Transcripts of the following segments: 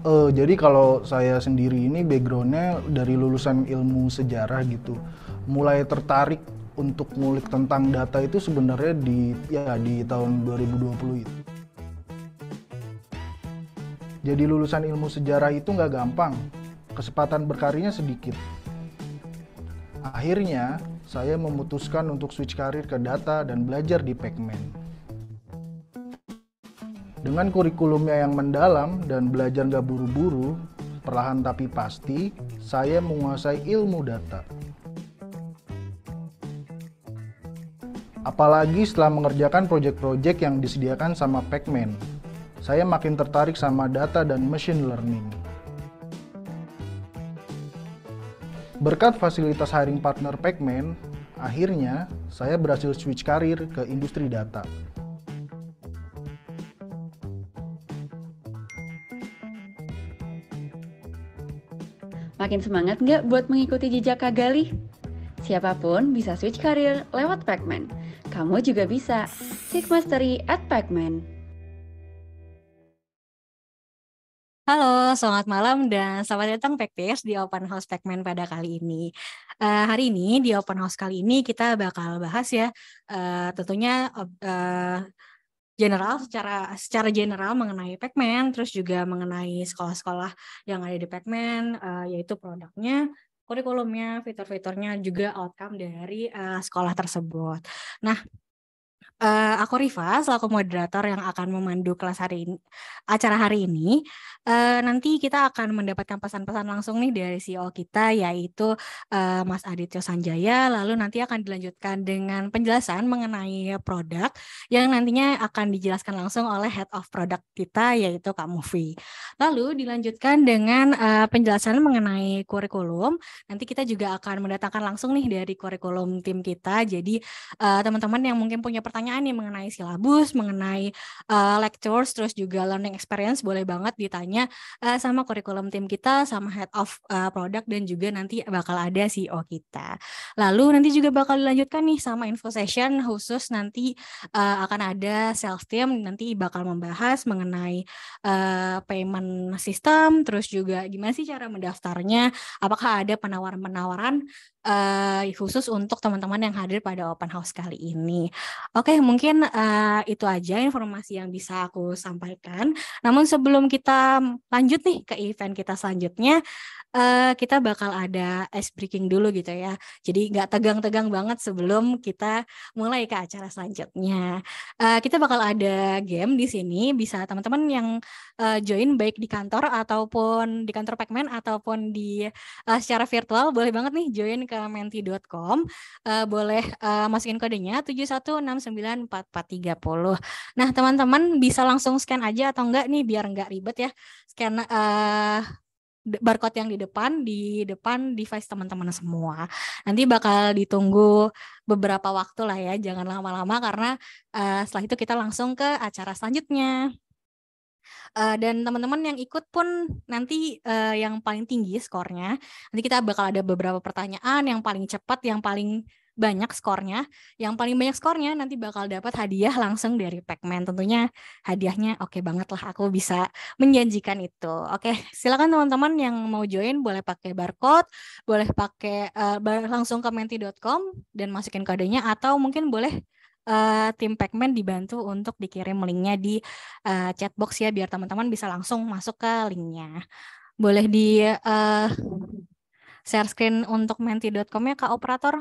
Uh, jadi kalau saya sendiri ini backgroundnya dari lulusan ilmu sejarah gitu, mulai tertarik untuk ngulik tentang data itu sebenarnya di ya di tahun 2020 itu. Jadi lulusan ilmu sejarah itu nggak gampang, kesempatan berkarirnya sedikit. Akhirnya, saya memutuskan untuk switch karir ke data dan belajar di Pacman. Dengan kurikulumnya yang mendalam dan belajar nggak buru-buru, perlahan tapi pasti, saya menguasai ilmu data. Apalagi setelah mengerjakan proyek-proyek yang disediakan sama Pacman, saya makin tertarik sama data dan machine learning. Berkat fasilitas hiring partner Pacman, akhirnya saya berhasil switch karir ke industri data. Makin semangat nggak buat mengikuti jejak Kak Galih? Siapa pun bisa switch karir lewat Pacman. Kamu juga bisa. Seek Mastery at Pacman. Halo, selamat malam dan selamat datang Packpers di Open House Pacman pada kali ini. Uh, hari ini di Open House kali ini kita bakal bahas ya, uh, tentunya uh, general secara secara general mengenai Pacman, terus juga mengenai sekolah-sekolah yang ada di Pacman, uh, yaitu produknya, kurikulumnya, fitur-fiturnya, juga outcome dari uh, sekolah tersebut. Nah, uh, aku Riva selaku moderator yang akan memandu kelas hari ini acara hari ini. Uh, nanti kita akan mendapatkan pesan-pesan langsung nih dari CEO kita yaitu uh, Mas Adityo Sanjaya. Lalu nanti akan dilanjutkan dengan penjelasan mengenai produk yang nantinya akan dijelaskan langsung oleh head of product kita yaitu Kak Mufi. Lalu dilanjutkan dengan uh, penjelasan mengenai kurikulum. Nanti kita juga akan mendatangkan langsung nih dari kurikulum tim kita. Jadi teman-teman uh, yang mungkin punya pertanyaan pertanyaan nih mengenai silabus, mengenai uh, lectures, terus juga learning experience, boleh banget ditanya uh, sama kurikulum tim kita, sama head of uh, product, dan juga nanti bakal ada CEO kita. Lalu nanti juga bakal dilanjutkan nih sama info session khusus nanti uh, akan ada sales team, nanti bakal membahas mengenai uh, payment system, terus juga gimana sih cara mendaftarnya, apakah ada penawaran-penawaran uh, khusus untuk teman-teman yang hadir pada open house kali ini. Oke, mungkin uh, itu aja informasi yang bisa aku sampaikan. Namun sebelum kita lanjut nih ke event kita selanjutnya, uh, kita bakal ada ice breaking dulu gitu ya. Jadi nggak tegang-tegang banget sebelum kita mulai ke acara selanjutnya. Uh, kita bakal ada game di sini, bisa teman-teman yang uh, join baik di kantor ataupun di kantor Pacman ataupun di uh, secara virtual boleh banget nih join ke menti.com. Uh, boleh uh, masukin kodenya 71694430. Nah, teman-teman bisa langsung scan aja atau enggak nih biar enggak ribet ya. Scan uh, barcode yang di depan di depan device teman-teman semua. Nanti bakal ditunggu beberapa waktu lah ya, jangan lama-lama karena uh, setelah itu kita langsung ke acara selanjutnya. Uh, dan teman-teman yang ikut pun nanti uh, yang paling tinggi skornya, nanti kita bakal ada beberapa pertanyaan yang paling cepat, yang paling banyak skornya. Yang paling banyak skornya nanti bakal dapat hadiah langsung dari Pacman. Tentunya hadiahnya oke okay banget lah aku bisa menjanjikan itu. Oke, silakan teman-teman yang mau join boleh pakai barcode, boleh pakai uh, langsung ke menti.com dan masukin kodenya atau mungkin boleh uh, tim Pacman dibantu untuk dikirim linknya di uh, chatbox ya biar teman-teman bisa langsung masuk ke linknya. Boleh di uh, share screen untuk menti.com ya Kak Operator.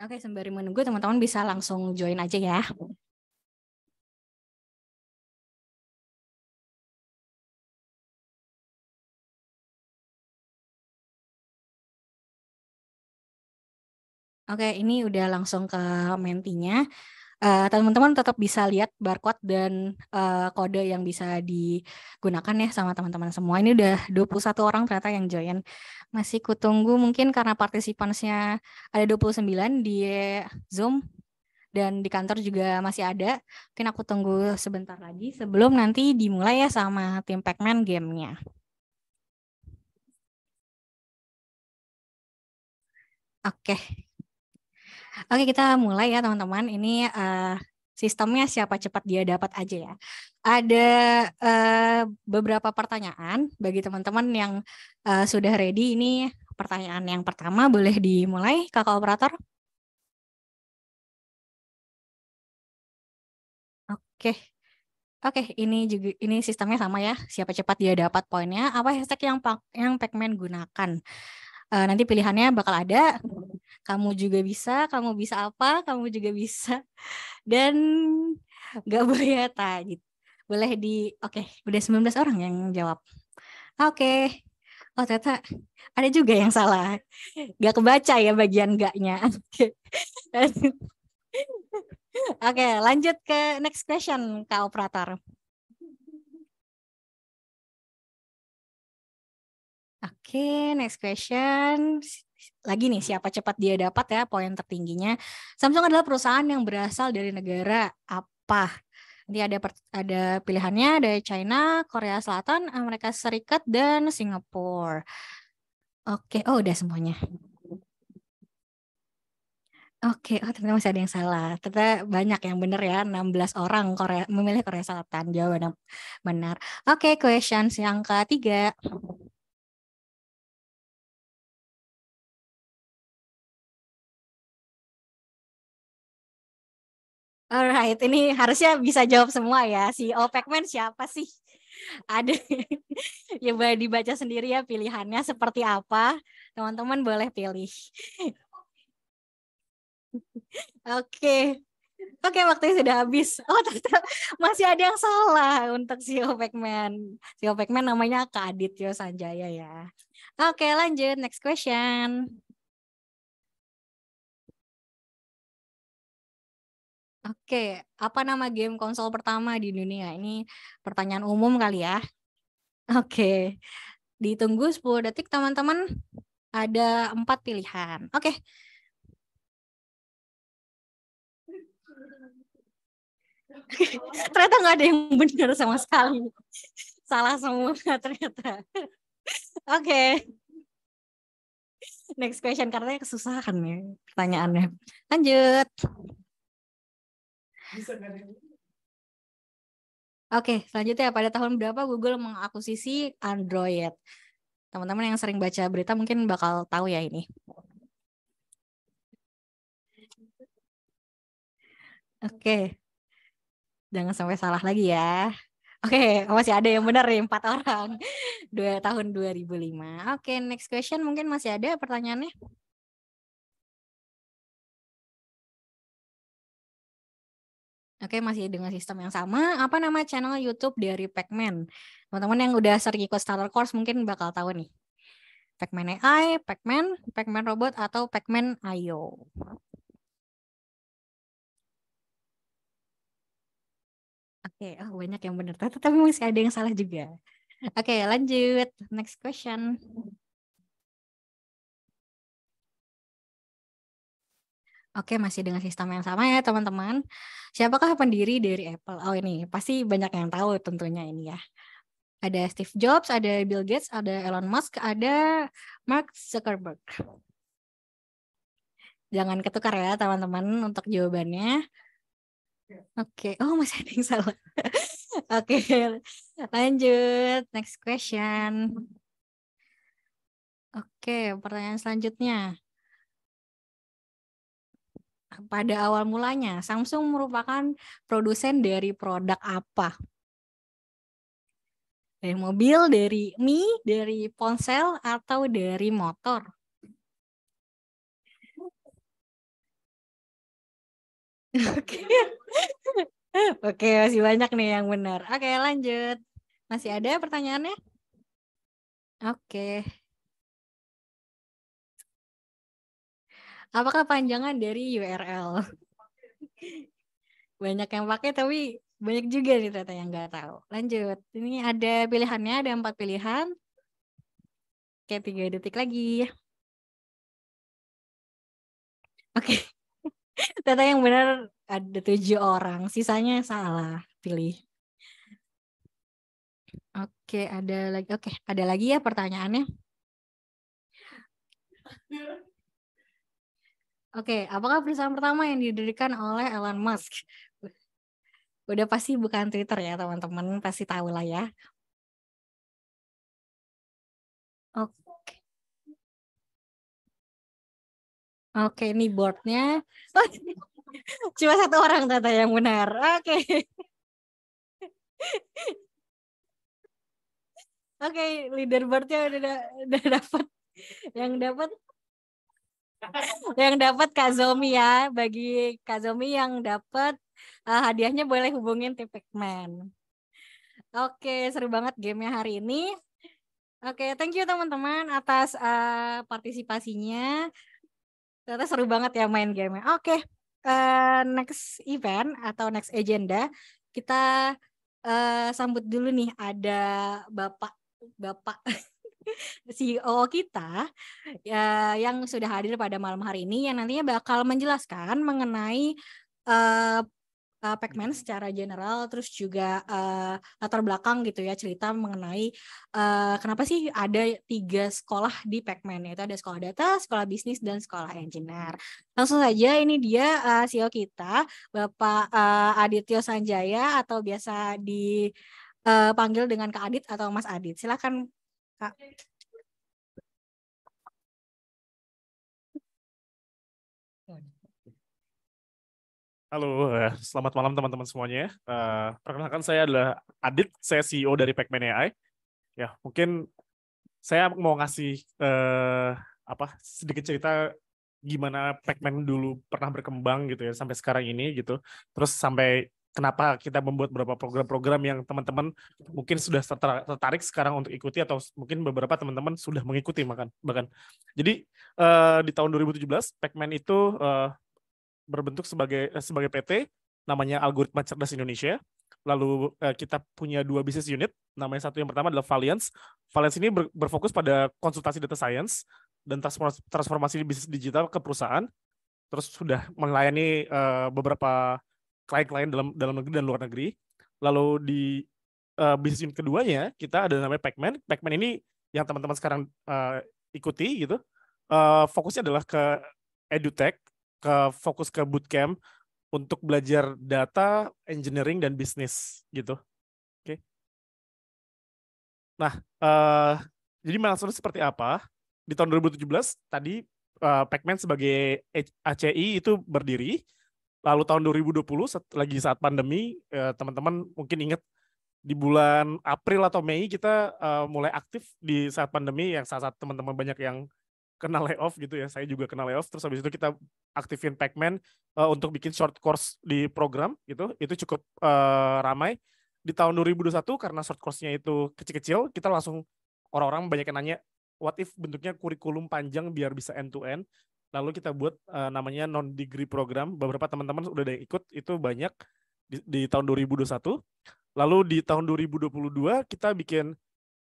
Oke, sembari menunggu teman-teman bisa langsung join aja ya. Oke, ini udah langsung ke mentinya. Uh, teman-teman tetap bisa lihat barcode dan uh, kode yang bisa digunakan ya sama teman-teman semua. Ini udah 21 orang ternyata yang join. Masih kutunggu mungkin karena partisipansnya ada 29 di Zoom dan di kantor juga masih ada. Mungkin aku tunggu sebentar lagi sebelum nanti dimulai ya sama tim Pacman gamenya. Oke, Oke, kita mulai ya teman-teman. Ini uh, sistemnya siapa cepat dia dapat aja ya. Ada uh, beberapa pertanyaan bagi teman-teman yang uh, sudah ready. Ini pertanyaan yang pertama boleh dimulai, kakak operator. Oke. Oke, ini juga ini sistemnya sama ya. Siapa cepat dia dapat poinnya. Apa hashtag yang yang Pacman gunakan? Uh, nanti pilihannya bakal ada. Kamu juga bisa, kamu bisa apa? Kamu juga bisa. Dan nggak boleh ya gitu. Boleh di Oke, okay, udah 19 orang yang jawab. Oke. Okay. Oh, ternyata ada juga yang salah. Gak kebaca ya bagian gaknya. Oke. Okay. Oke, lanjut ke next question, Kak Operator. Oke, next question. Lagi nih, siapa cepat dia dapat ya poin tertingginya. Samsung adalah perusahaan yang berasal dari negara apa? Nanti ada ada pilihannya, ada China, Korea Selatan, Amerika Serikat, dan Singapura. Oke, oh udah semuanya. Oke, oh ternyata masih ada yang salah. Ternyata banyak yang benar ya, 16 orang Korea memilih Korea Selatan. Jawaban benar. Oke, questions yang ketiga. Alright, ini harusnya bisa jawab semua ya. Si Opekman siapa sih? Ada ya boleh dibaca sendiri ya pilihannya seperti apa. Teman-teman boleh pilih. Oke. Oke, waktunya sudah habis. Oh, ternyata masih ada yang salah untuk CEO Pacman. CEO Pacman namanya Kak Adityo Sanjaya ya. Oke, lanjut. Next question. Oke, apa nama game konsol pertama di dunia? Ini pertanyaan umum kali ya. Oke, ditunggu 10 detik teman-teman. Ada empat pilihan. Oke, ternyata nggak ada yang benar sama sekali salah semua ternyata oke okay. next question karena kesusahan ya pertanyaannya lanjut Oke, okay, selanjutnya pada tahun berapa Google mengakuisisi Android? Teman-teman yang sering baca berita mungkin bakal tahu ya ini. Oke, jangan sampai salah lagi ya. Oke, masih ada yang benar nih, empat orang. Dua tahun 2005. Oke, next question mungkin masih ada pertanyaannya? Oke, masih dengan sistem yang sama. Apa nama channel YouTube dari Pacman? Teman-teman yang udah sering ikut starter course mungkin bakal tahu nih. Pacman AI, Pacman, Pacman Robot, atau Pacman IO. Oke, oh banyak yang benar. Tapi masih ada yang salah juga. Oke, lanjut. Next question. Oke, masih dengan sistem yang sama ya, teman-teman. Siapakah pendiri dari Apple? Oh, ini pasti banyak yang tahu tentunya ini ya. Ada Steve Jobs, ada Bill Gates, ada Elon Musk, ada Mark Zuckerberg. Jangan ketukar ya, teman-teman, untuk jawabannya. Oke, okay. oh masih ada yang salah. Oke, okay. lanjut. Next question. Oke, okay, pertanyaan selanjutnya. Pada awal mulanya, Samsung merupakan produsen dari produk apa? Dari mobil, dari mie, dari ponsel, atau dari motor? Oke. Oke, masih banyak nih yang benar. Oke, lanjut. Masih ada pertanyaannya? Oke. Apakah panjangan dari URL? Banyak yang pakai tapi banyak juga nih ternyata yang nggak tahu. Lanjut. Ini ada pilihannya, ada empat pilihan. Oke, tiga detik lagi. Oke. Ternyata yang benar ada tujuh orang, sisanya salah pilih. Oke, ada lagi. Oke, ada lagi ya pertanyaannya. Oke, apakah perusahaan pertama yang didirikan oleh Elon Musk? Udah pasti bukan Twitter ya teman-teman, pasti tahu lah ya. Oke. Oke, ini boardnya. Cuma satu orang ternyata yang benar. Oke. Oke, leaderboardnya udah udah dapat. Yang dapat yang dapat Kak Zomi ya. Bagi Kak Zomi yang dapat uh, hadiahnya boleh hubungin tim Pacman. Oke, seru banget gamenya hari ini. Oke, thank you teman-teman atas uh, partisipasinya. Ternyata seru banget ya main game. Oke, uh, next event atau next agenda kita uh, sambut dulu nih ada Bapak Bapak CEO kita ya yang sudah hadir pada malam hari ini yang nantinya bakal menjelaskan mengenai uh, uh, Pacman secara general terus juga uh, latar belakang gitu ya cerita mengenai uh, kenapa sih ada tiga sekolah di Pacman yaitu ada sekolah data, sekolah bisnis dan sekolah engineer. Langsung saja ini dia uh, CEO kita Bapak uh, Adityo Sanjaya atau biasa dipanggil uh, dengan Kak Adit atau Mas Adit. Silakan Kak. Halo, eh, selamat malam teman-teman semuanya. Uh, perkenalkan saya adalah Adit, saya CEO dari Pacman AI. Ya, mungkin saya mau ngasih uh, apa sedikit cerita gimana Pacman dulu pernah berkembang gitu ya sampai sekarang ini gitu. Terus sampai kenapa kita membuat beberapa program-program yang teman-teman mungkin sudah tertarik sekarang untuk ikuti atau mungkin beberapa teman-teman sudah mengikuti bahkan bahkan. Jadi uh, di tahun 2017 Pacman itu uh, berbentuk sebagai eh, sebagai PT namanya Algoritma Cerdas Indonesia. Lalu eh, kita punya dua bisnis unit. Namanya satu yang pertama adalah Valiance. Valiance ini ber, berfokus pada konsultasi data science dan transformasi bisnis digital ke perusahaan. Terus sudah melayani uh, beberapa klien-klien dalam dalam negeri dan luar negeri. Lalu di uh, bisnis unit keduanya kita ada namanya Pacman. Pacman ini yang teman-teman sekarang uh, ikuti gitu. Uh, fokusnya adalah ke edutech ke fokus ke bootcamp untuk belajar data, engineering dan bisnis gitu. Oke. Okay. Nah, uh, jadi milestones seperti apa? Di tahun 2017 tadi uh, Pacman sebagai ACI itu berdiri. Lalu tahun 2020 lagi saat pandemi, teman teman-teman mungkin ingat di bulan April atau Mei kita uh, mulai aktif di saat pandemi yang saat-saat teman-teman banyak yang kena layoff gitu ya. Saya juga kena layoff. Terus habis itu kita aktifin Pacman uh, untuk bikin short course di program gitu. Itu cukup uh, ramai. Di tahun 2021 karena short course-nya itu kecil-kecil, kita langsung orang-orang banyak yang nanya, what if bentuknya kurikulum panjang biar bisa end to end. Lalu kita buat uh, namanya non degree program. Beberapa teman-teman udah ada ikut itu banyak di, di tahun 2021. Lalu di tahun 2022 kita bikin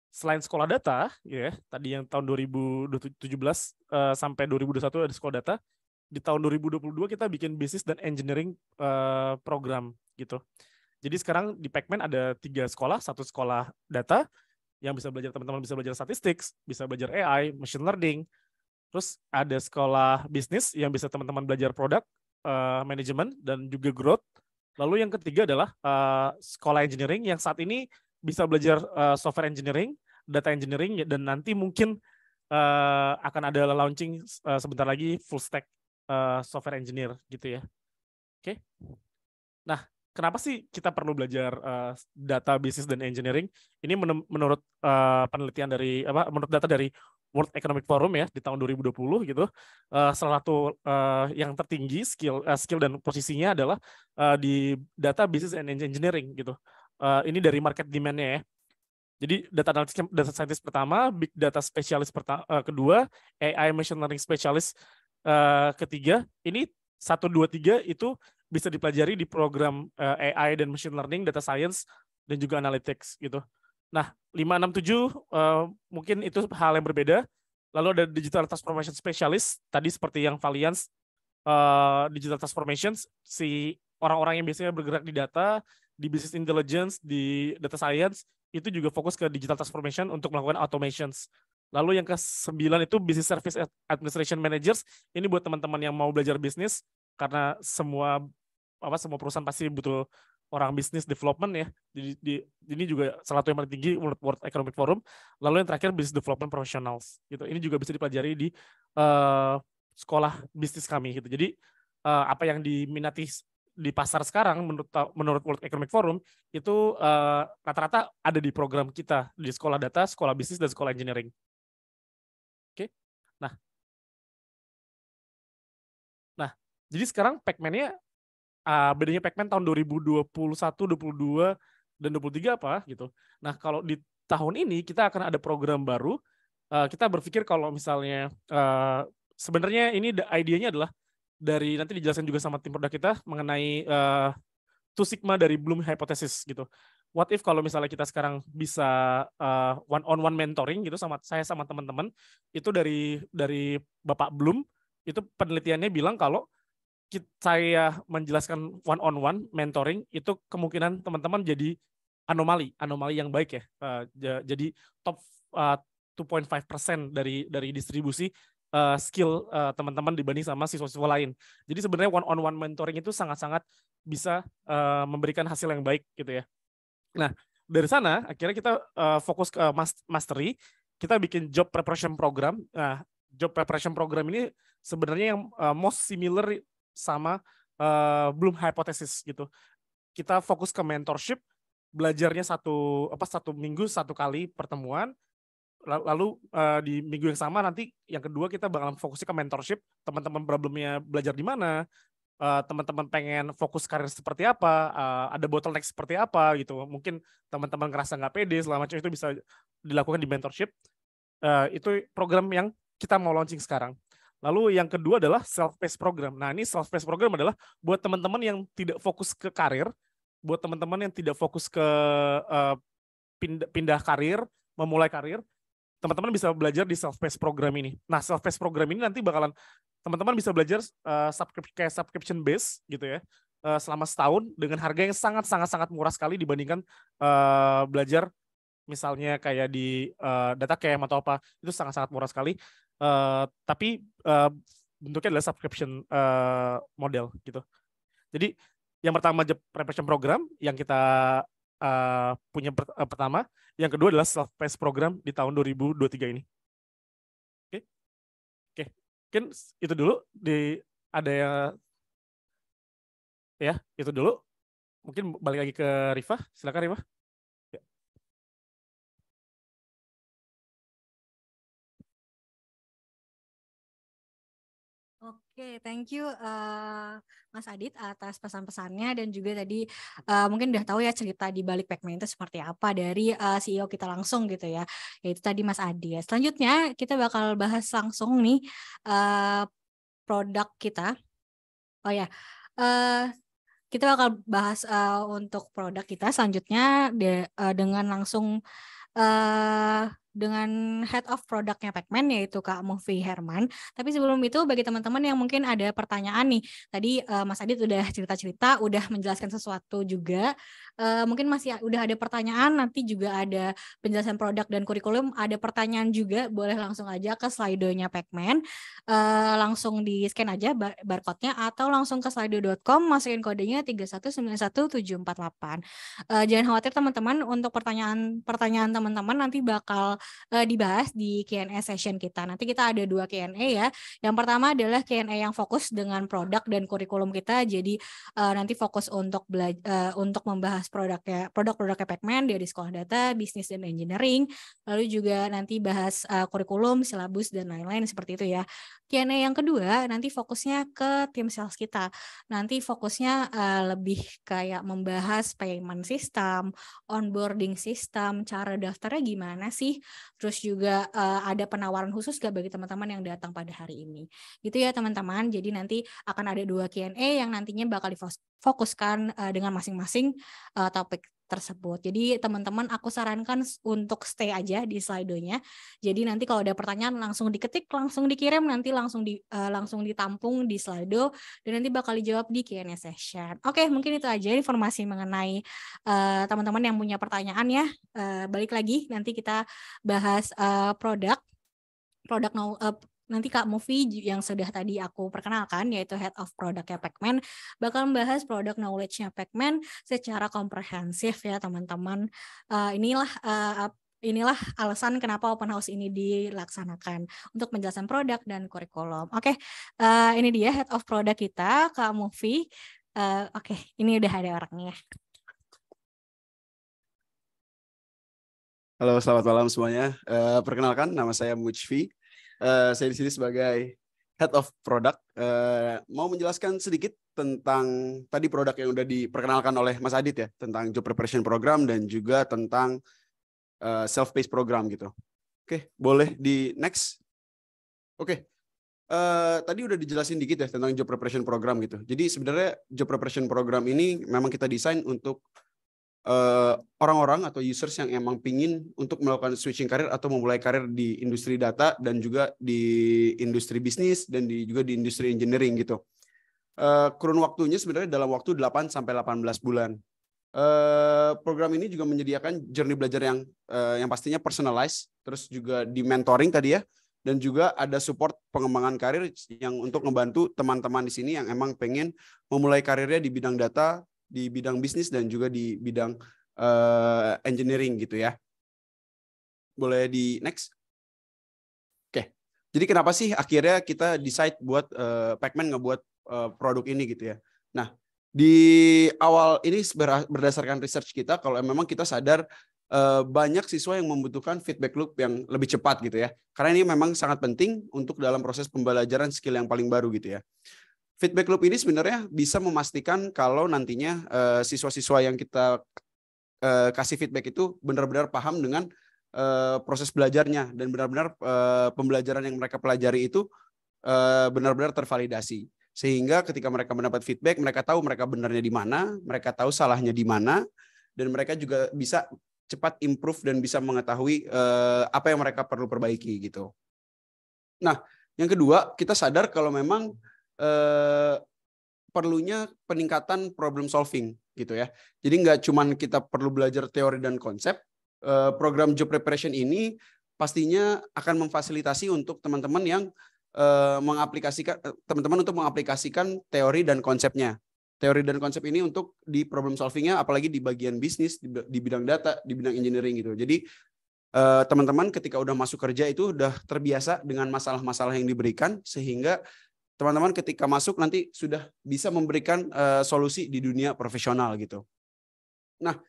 selain sekolah data, ya tadi yang tahun 2017 uh, sampai 2021 ada sekolah data, di tahun 2022 kita bikin bisnis dan engineering uh, program gitu. Jadi sekarang di Pacman ada tiga sekolah, satu sekolah data yang bisa belajar teman-teman bisa belajar statistik, bisa belajar AI, machine learning. Terus ada sekolah bisnis yang bisa teman-teman belajar produk, uh, manajemen dan juga growth. Lalu yang ketiga adalah uh, sekolah engineering yang saat ini bisa belajar uh, software engineering, data engineering, dan nanti mungkin uh, akan ada launching uh, sebentar lagi full stack uh, software engineer gitu ya. Oke. Okay? Nah, kenapa sih kita perlu belajar uh, data bisnis dan engineering? Ini men menurut uh, penelitian dari apa? Menurut data dari World Economic Forum ya di tahun 2020 gitu, uh, salah satu uh, yang tertinggi skill uh, skill dan posisinya adalah uh, di data business and engineering gitu. Uh, ini dari market demand-nya ya. Jadi data analytics data scientist pertama, big data specialist uh, kedua, AI machine learning specialist uh, ketiga. Ini satu dua tiga itu bisa dipelajari di program uh, AI dan machine learning, data science dan juga analytics gitu. Nah, 567 uh, mungkin itu hal yang berbeda. Lalu ada digital transformation specialist tadi seperti yang Valiance uh, digital transformation si orang-orang yang biasanya bergerak di data di business intelligence, di data science, itu juga fokus ke digital transformation untuk melakukan automations. Lalu yang ke-9 itu Business Service Administration Managers. Ini buat teman-teman yang mau belajar bisnis karena semua apa semua perusahaan pasti butuh orang bisnis development ya. Jadi di, ini juga salah satu yang paling tinggi menurut World Economic Forum. Lalu yang terakhir Business Development Professionals gitu. Ini juga bisa dipelajari di uh, sekolah bisnis kami gitu. Jadi uh, apa yang diminati di pasar sekarang menurut menurut World Economic Forum itu eh, rata-rata uh, ada di program kita di sekolah data, sekolah bisnis dan sekolah engineering. Oke. Okay? Nah. Nah, jadi sekarang Pacman-nya uh, bedanya Pacman tahun 2021, 22 dan 23 apa gitu. Nah, kalau di tahun ini kita akan ada program baru. Uh, kita berpikir kalau misalnya uh, sebenarnya ini idenya adalah dari nanti dijelaskan juga sama tim produk kita mengenai uh, two sigma dari Bloom hypothesis gitu. What if kalau misalnya kita sekarang bisa uh, one on one mentoring gitu sama saya sama teman-teman itu dari dari Bapak Bloom itu penelitiannya bilang kalau saya menjelaskan one on one mentoring itu kemungkinan teman-teman jadi anomali, anomali yang baik ya. Uh, jadi top uh, 2.5% dari dari distribusi uh, skill uh, teman-teman dibanding sama siswa-siswa lain. Jadi sebenarnya one on one mentoring itu sangat-sangat bisa uh, memberikan hasil yang baik gitu ya. Nah, dari sana akhirnya kita uh, fokus ke mastery, kita bikin job preparation program. Nah, job preparation program ini sebenarnya yang uh, most similar sama uh, Bloom hypothesis gitu. Kita fokus ke mentorship, belajarnya satu apa satu minggu satu kali pertemuan lalu uh, di minggu yang sama nanti yang kedua kita bakal fokusnya ke mentorship teman-teman problemnya belajar di mana uh, teman-teman pengen fokus karir seperti apa uh, ada bottleneck seperti apa gitu. Mungkin teman-teman ngerasa nggak pede selama itu bisa dilakukan di mentorship. Uh, itu program yang kita mau launching sekarang lalu yang kedua adalah self paced program nah ini self paced program adalah buat teman-teman yang tidak fokus ke karir buat teman-teman yang tidak fokus ke uh, pindah, pindah karir memulai karir teman-teman bisa belajar di self paced program ini. Nah, self paced program ini nanti bakalan teman-teman bisa belajar uh, subscription kayak subscription base gitu ya. Uh, selama setahun dengan harga yang sangat sangat sangat murah sekali dibandingkan uh, belajar misalnya kayak di uh, data camp atau apa itu sangat sangat murah sekali. Uh, tapi uh, bentuknya adalah subscription uh, model gitu. Jadi yang pertama preparation program yang kita uh, punya per, uh, pertama. Yang kedua adalah self paced program di tahun 2023 ini. Oke, okay. oke, okay. mungkin itu dulu di ada yang ya itu dulu. Mungkin balik lagi ke Riva. Silakan Riva. Oke, okay, thank you uh, Mas Adit atas pesan-pesannya dan juga tadi uh, mungkin udah tahu ya cerita di balik Pacman itu seperti apa dari uh, CEO kita langsung gitu ya. Yaitu tadi Mas Adit. Selanjutnya kita bakal bahas langsung nih uh, produk kita. Oh ya, uh, kita bakal bahas uh, untuk produk kita selanjutnya de, uh, dengan langsung uh, dengan head of produknya Pacman yaitu Kak Mofi Herman. Tapi sebelum itu bagi teman-teman yang mungkin ada pertanyaan nih, tadi uh, Mas Adit udah cerita-cerita, udah menjelaskan sesuatu juga. Uh, mungkin masih udah ada pertanyaan, nanti juga ada penjelasan produk dan kurikulum, ada pertanyaan juga, boleh langsung aja ke slido-nya Pacman. Uh, langsung di scan aja bar barcode-nya atau langsung ke slido.com masukin kodenya 3191748. Uh, jangan khawatir teman-teman untuk pertanyaan-pertanyaan teman-teman nanti bakal uh, dibahas di Q&A session kita. Nanti kita ada dua Q&A ya. Yang pertama adalah Q&A yang fokus dengan produk dan kurikulum kita. Jadi uh, nanti fokus untuk uh, untuk membahas produknya produk-produknya Pacman dari sekolah data, bisnis dan engineering. Lalu juga nanti bahas uh, kurikulum, silabus dan lain-lain seperti itu ya. Q&A yang kedua nanti fokusnya ke tim sales kita. Nanti fokusnya uh, lebih kayak membahas payment system, onboarding system, cara daftarnya gimana sih, terus juga uh, ada penawaran khusus gak bagi teman-teman yang datang pada hari ini. Gitu ya teman-teman. Jadi nanti akan ada dua Q&A yang nantinya bakal difokuskan uh, dengan masing-masing uh, topik tersebut. Jadi teman-teman aku sarankan untuk stay aja di slido-nya. Jadi nanti kalau ada pertanyaan langsung diketik, langsung dikirim, nanti langsung di uh, langsung ditampung di slido dan nanti bakal dijawab di Q&A session. Oke, mungkin itu aja informasi mengenai teman-teman uh, yang punya pertanyaan ya. Uh, balik lagi nanti kita bahas uh, produk produk uh, nanti Kak Movi yang sudah tadi aku perkenalkan yaitu Head of Produknya Pacman bakal membahas produk knowledge-nya Pacman secara komprehensif ya teman-teman. Uh, inilah uh, inilah alasan kenapa open house ini dilaksanakan untuk menjelaskan produk dan kurikulum. Oke, okay, uh, ini dia Head of Product kita Kak Movi. Uh, Oke, okay, ini udah ada orangnya. Halo, selamat malam semuanya. Uh, perkenalkan, nama saya Mujfi. Uh, saya di sini sebagai Head of Product. Uh, mau menjelaskan sedikit tentang tadi produk yang udah diperkenalkan oleh Mas Adit ya, tentang job preparation program dan juga tentang uh, self-paced program gitu. Oke, okay, boleh di next. Oke, okay. uh, tadi udah dijelasin dikit ya tentang job preparation program gitu. Jadi sebenarnya job preparation program ini memang kita desain untuk orang-orang uh, atau users yang emang pingin untuk melakukan switching karir atau memulai karir di industri data dan juga di industri bisnis dan di, juga di industri engineering gitu. Uh, kurun waktunya sebenarnya dalam waktu 8 sampai 18 bulan. Uh, program ini juga menyediakan journey belajar yang uh, yang pastinya personalized, terus juga di mentoring tadi ya, dan juga ada support pengembangan karir yang untuk membantu teman-teman di sini yang emang pengen memulai karirnya di bidang data di bidang bisnis dan juga di bidang uh, engineering gitu ya. Boleh di next? Oke. Jadi kenapa sih akhirnya kita decide buat uh, Pacman ngebuat uh, produk ini gitu ya. Nah, di awal ini berdasarkan research kita kalau memang kita sadar banyak siswa yang membutuhkan feedback loop yang lebih cepat gitu ya. Karena ini memang sangat penting untuk dalam proses pembelajaran skill yang paling baru gitu ya feedback loop ini sebenarnya bisa memastikan kalau nantinya uh, siswa-siswa yang kita uh, kasih feedback itu benar-benar paham dengan uh, proses belajarnya dan benar-benar uh, pembelajaran yang mereka pelajari itu benar-benar tervalidasi sehingga ketika mereka mendapat feedback mereka tahu mereka benarnya di mana mereka tahu salahnya di mana dan mereka juga bisa cepat improve dan bisa mengetahui uh, apa yang mereka perlu perbaiki gitu. Nah, yang kedua kita sadar kalau memang eh, perlunya peningkatan problem solving gitu ya. Jadi nggak cuman kita perlu belajar teori dan konsep, eh, program job preparation ini pastinya akan memfasilitasi untuk teman-teman yang eh, mengaplikasikan eh, teman-teman untuk mengaplikasikan teori dan konsepnya. Teori dan konsep ini untuk di problem solvingnya, apalagi di bagian bisnis, di bidang data, di bidang engineering gitu. Jadi eh, teman-teman ketika udah masuk kerja itu udah terbiasa dengan masalah-masalah yang diberikan sehingga teman-teman ketika masuk nanti sudah bisa memberikan uh, solusi di dunia profesional gitu. Nah,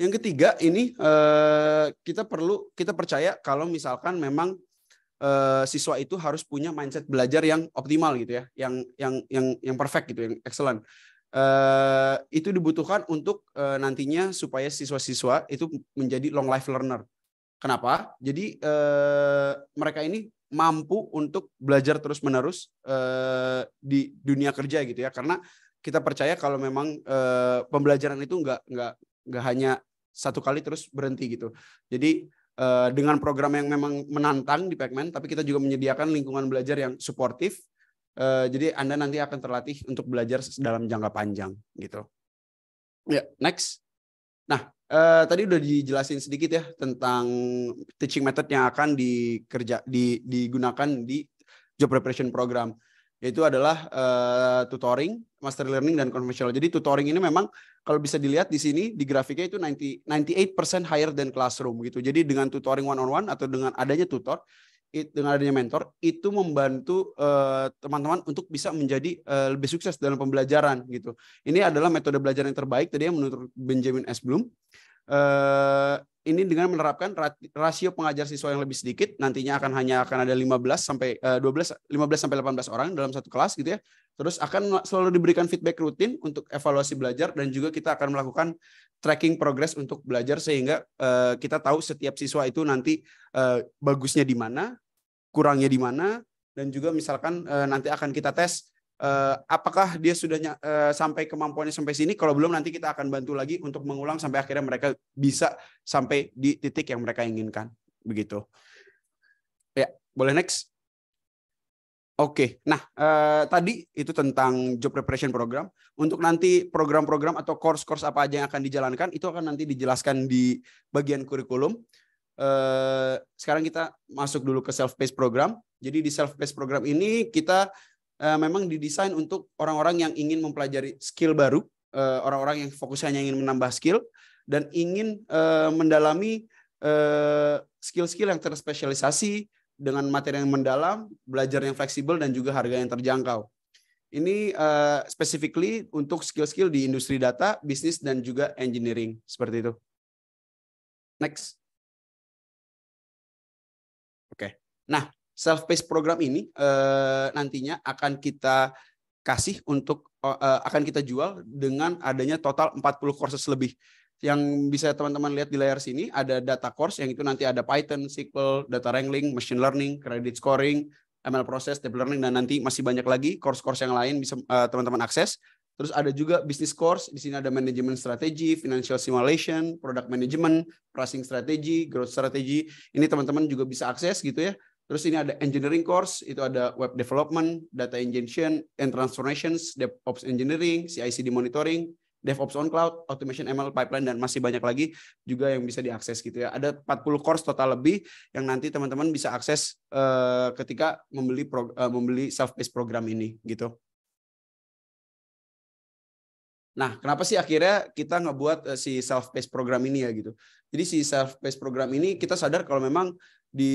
yang ketiga ini uh, kita perlu kita percaya kalau misalkan memang uh, siswa itu harus punya mindset belajar yang optimal gitu ya, yang yang yang yang perfect gitu, yang excellent. Uh, itu dibutuhkan untuk uh, nantinya supaya siswa-siswa itu menjadi long life learner. Kenapa? Jadi uh, mereka ini mampu untuk belajar terus menerus uh, eh, di dunia kerja gitu ya. Karena kita percaya kalau memang uh, pembelajaran itu nggak nggak nggak hanya satu kali terus berhenti gitu. Jadi uh, dengan program yang memang menantang di Pacman tapi kita juga menyediakan lingkungan belajar yang suportif uh, jadi anda nanti akan terlatih untuk belajar dalam jangka panjang gitu. Ya next. Nah Uh, tadi udah dijelasin sedikit ya tentang teaching method yang akan dikerja di, digunakan di job preparation program yaitu adalah uh, tutoring, master learning dan conventional. Jadi tutoring ini memang kalau bisa dilihat di sini di grafiknya itu 90 98% higher than classroom gitu. Jadi dengan tutoring one on one atau dengan adanya tutor it, dengan adanya mentor itu membantu eh, teman-teman uh, untuk bisa menjadi uh, lebih sukses dalam pembelajaran gitu. Ini adalah metode belajar yang terbaik tadi yang menurut Benjamin S. Bloom. Uh, ini dengan menerapkan rasio pengajar siswa yang lebih sedikit nantinya akan hanya akan ada 15 sampai uh, 12 15 sampai 18 orang dalam satu kelas gitu ya. Terus akan selalu diberikan feedback rutin untuk evaluasi belajar dan juga kita akan melakukan tracking progress untuk belajar sehingga uh, kita tahu setiap siswa itu nanti uh, bagusnya di mana, kurangnya di mana dan juga misalkan uh, nanti akan kita tes uh, apakah dia sudah uh, sampai kemampuannya sampai sini. Kalau belum nanti kita akan bantu lagi untuk mengulang sampai akhirnya mereka bisa sampai di titik yang mereka inginkan. Begitu. Ya boleh next? Oke, nah uh, tadi itu tentang job preparation program. Untuk nanti program-program atau course-course apa aja yang akan dijalankan itu akan nanti dijelaskan di bagian kurikulum. Uh, sekarang kita masuk dulu ke self paced program. Jadi di self paced program ini kita uh, memang didesain untuk orang-orang yang ingin mempelajari skill baru, orang orang-orang yang fokusnya ingin menambah skill dan ingin uh, mendalami skill-skill yang terspesialisasi dengan materi yang mendalam, belajar yang fleksibel dan juga harga yang terjangkau. Ini uh, specifically untuk skill-skill di industri data, bisnis dan juga engineering seperti itu. Next. Oke. Nah, self-paced program ini uh, nantinya akan kita kasih untuk uh, akan kita jual dengan adanya total 40 courses lebih. Yang bisa teman-teman lihat di layar sini ada data course yang itu nanti ada Python, SQL, data wrangling, machine learning, credit scoring, ML process, deep learning dan nanti masih banyak lagi course-course yang lain bisa teman-teman uh, akses. Terus ada juga business course, di sini ada management strategy, financial simulation, product management, pricing strategy, growth strategy. Ini teman-teman juga bisa akses gitu ya. Terus ini ada engineering course, itu ada web development, data ingestion and transformations, DevOps engineering, CI/CD monitoring, DevOps on cloud, automation ML pipeline dan masih banyak lagi juga yang bisa diakses gitu ya. Ada 40 course total lebih yang nanti teman-teman bisa akses uh, ketika membeli pro, uh, membeli self-paced program ini gitu. Nah, kenapa sih akhirnya kita ngebuat uh, si self-paced program ini ya gitu. Jadi si self-paced program ini kita sadar kalau memang di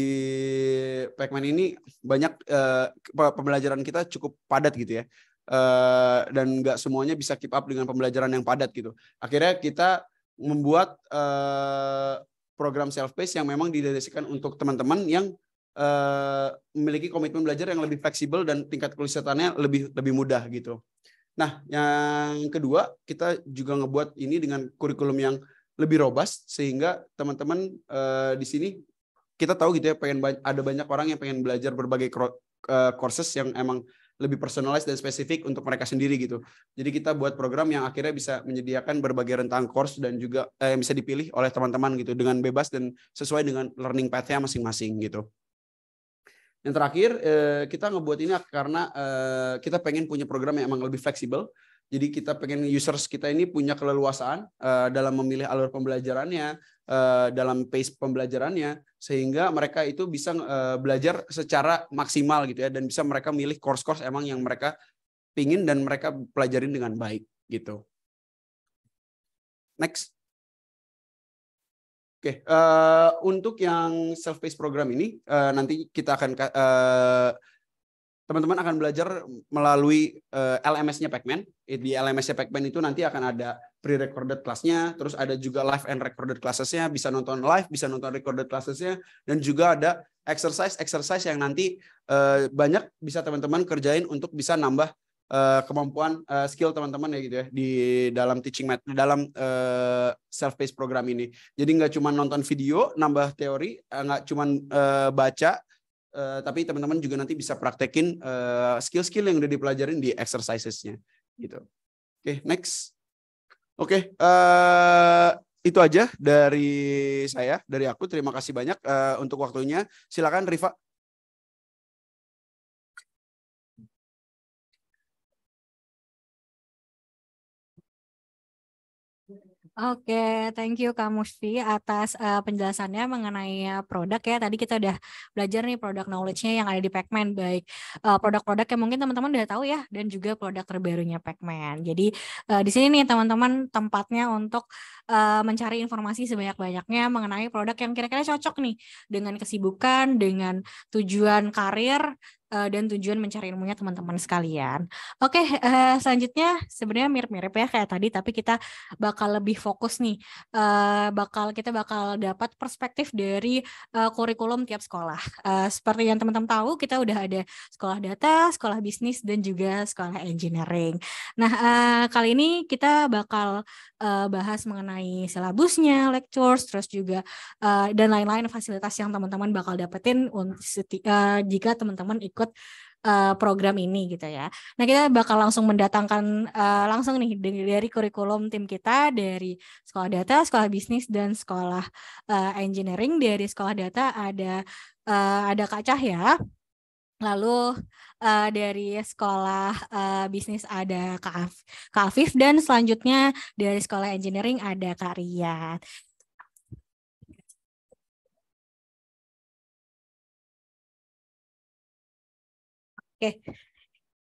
Pacman ini banyak uh, pembelajaran kita cukup padat gitu ya. Uh, dan nggak semuanya bisa keep up dengan pembelajaran yang padat gitu. Akhirnya kita membuat uh, program self-paced yang memang didedikasikan untuk teman-teman yang memiliki komitmen belajar yang lebih fleksibel dan tingkat kesulitannya lebih lebih mudah gitu. Nah, yang kedua, kita juga ngebuat ini dengan kurikulum yang lebih robust sehingga teman-teman uh, di sini kita tahu gitu ya pengen ada banyak orang yang pengen belajar berbagai uh, courses yang emang lebih personalized dan spesifik untuk mereka sendiri gitu. Jadi kita buat program yang akhirnya bisa menyediakan berbagai rentang course dan juga eh, bisa dipilih oleh teman-teman gitu dengan bebas dan sesuai dengan learning path-nya masing-masing gitu. Yang terakhir eh, kita ngebuat ini karena eh, kita pengen punya program yang emang lebih fleksibel. Jadi kita pengen users kita ini punya keleluasaan eh, dalam memilih alur pembelajarannya, dalam pace pembelajarannya, sehingga mereka itu bisa belajar secara maksimal gitu ya dan bisa mereka milih course-course emang yang mereka pingin dan mereka pelajarin dengan baik gitu. Next. Oke, okay, uh, untuk yang self-paced program ini uh, nanti kita akan uh, teman-teman akan belajar melalui uh, LMS-nya Pacman. Di LMS-nya Pacman itu nanti akan ada pre-recorded kelasnya, terus ada juga live and recorded classes-nya, bisa nonton live, bisa nonton recorded classes-nya, dan juga ada exercise-exercise yang nanti uh, banyak bisa teman-teman kerjain untuk bisa nambah uh, kemampuan uh, skill teman-teman ya gitu ya di dalam teaching mat dalam uh, eh, self paced program ini. Jadi nggak cuma nonton video, nambah teori, nggak cuma uh, baca, uh, tapi teman-teman juga nanti bisa praktekin skill-skill uh, yang udah dipelajarin di exercisesnya gitu. Oke, okay, next. Oke, okay, uh, itu aja dari saya, dari aku. Terima kasih banyak uh, untuk waktunya. Silakan Riva. Oke, thank you Kak Musfi atas uh, penjelasannya mengenai produk ya. Tadi kita udah belajar nih produk knowledge-nya yang ada di Pacman, baik uh, produk-produk yang mungkin teman-teman udah tahu ya, dan juga produk terbarunya Pacman. Jadi uh, di sini nih teman-teman tempatnya untuk uh, mencari informasi sebanyak-banyaknya mengenai produk yang kira-kira cocok nih dengan kesibukan, dengan tujuan karir, uh, dan tujuan mencari ilmunya teman-teman sekalian. Oke, uh, selanjutnya sebenarnya mirip-mirip ya kayak tadi, tapi kita bakal lebih fokus nih, uh, bakal kita bakal dapat perspektif dari uh, kurikulum tiap sekolah. Uh, seperti yang teman-teman tahu, kita udah ada sekolah data, sekolah bisnis, dan juga sekolah engineering. Nah, uh, kali ini kita bakal uh, bahas mengenai silabusnya, lectures, terus juga uh, dan lain-lain fasilitas yang teman-teman bakal dapetin uh, jika teman-teman ikut uh, program ini gitu ya. Nah kita bakal langsung mendatangkan uh, langsung nih dari kurikulum tim kita dari sekolah data, sekolah bisnis dan sekolah uh, engineering. Dari sekolah data ada uh, ada Kak Cahya. Lalu uh, dari sekolah uh, bisnis ada Kak, Af Afif dan selanjutnya dari sekolah engineering ada Kak Rian. Oke.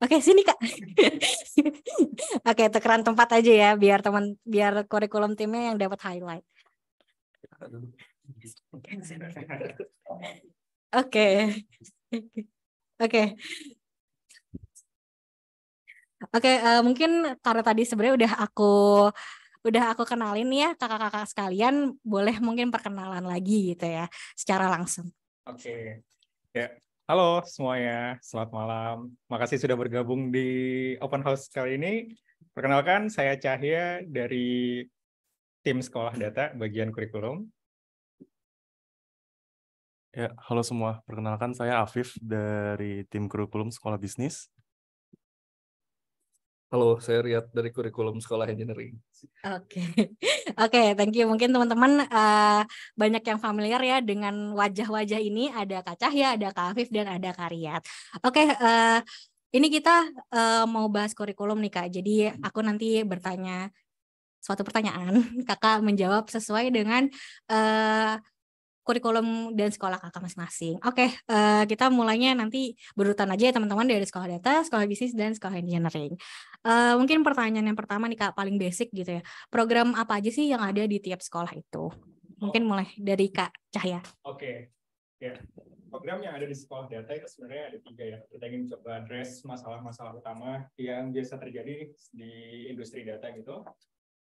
Oke, sini Kak. Oke, tukeran tempat aja ya biar teman biar kurikulum timnya yang dapat highlight. Oke. Oke. Oke, uh, mungkin karena tadi sebenarnya udah aku udah aku kenalin ya kakak-kakak sekalian, boleh mungkin perkenalan lagi gitu ya secara langsung. Oke. Ya, halo semuanya. Selamat malam. Makasih sudah bergabung di Open House kali ini. Perkenalkan, saya Cahya dari tim Sekolah Data bagian kurikulum. Ya, halo semua. Perkenalkan saya Afif dari tim kurikulum Sekolah Bisnis. Halo, saya Riyad dari kurikulum Sekolah Engineering. Oke, oke, thank you. Mungkin teman-teman uh, banyak yang familiar ya dengan wajah-wajah ini. Ada Kak Cahya, ada Kak Afif, dan ada Kak Riyad. Oke, uh, ini kita uh, mau bahas kurikulum nih Kak. Jadi aku nanti bertanya suatu pertanyaan, kakak menjawab sesuai dengan uh, kurikulum dan sekolah kakak masing-masing. Oke, uh, kita mulainya nanti berurutan aja ya teman-teman dari sekolah data, sekolah bisnis, dan sekolah engineering. Uh, mungkin pertanyaan yang pertama nih kak, paling basic gitu ya. Program apa aja sih yang ada di tiap sekolah itu? Mungkin mulai dari kak Cahya. Oke, ya. Program yang ada di sekolah data itu sebenarnya ada tiga ya. Kita ingin coba address masalah-masalah utama yang biasa terjadi di industri data gitu.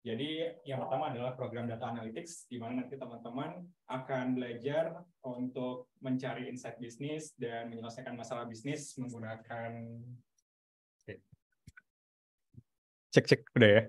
Jadi yang pertama adalah program data analytics, di mana nanti teman-teman akan belajar untuk mencari insight bisnis dan menyelesaikan masalah bisnis menggunakan cek cek udah ya.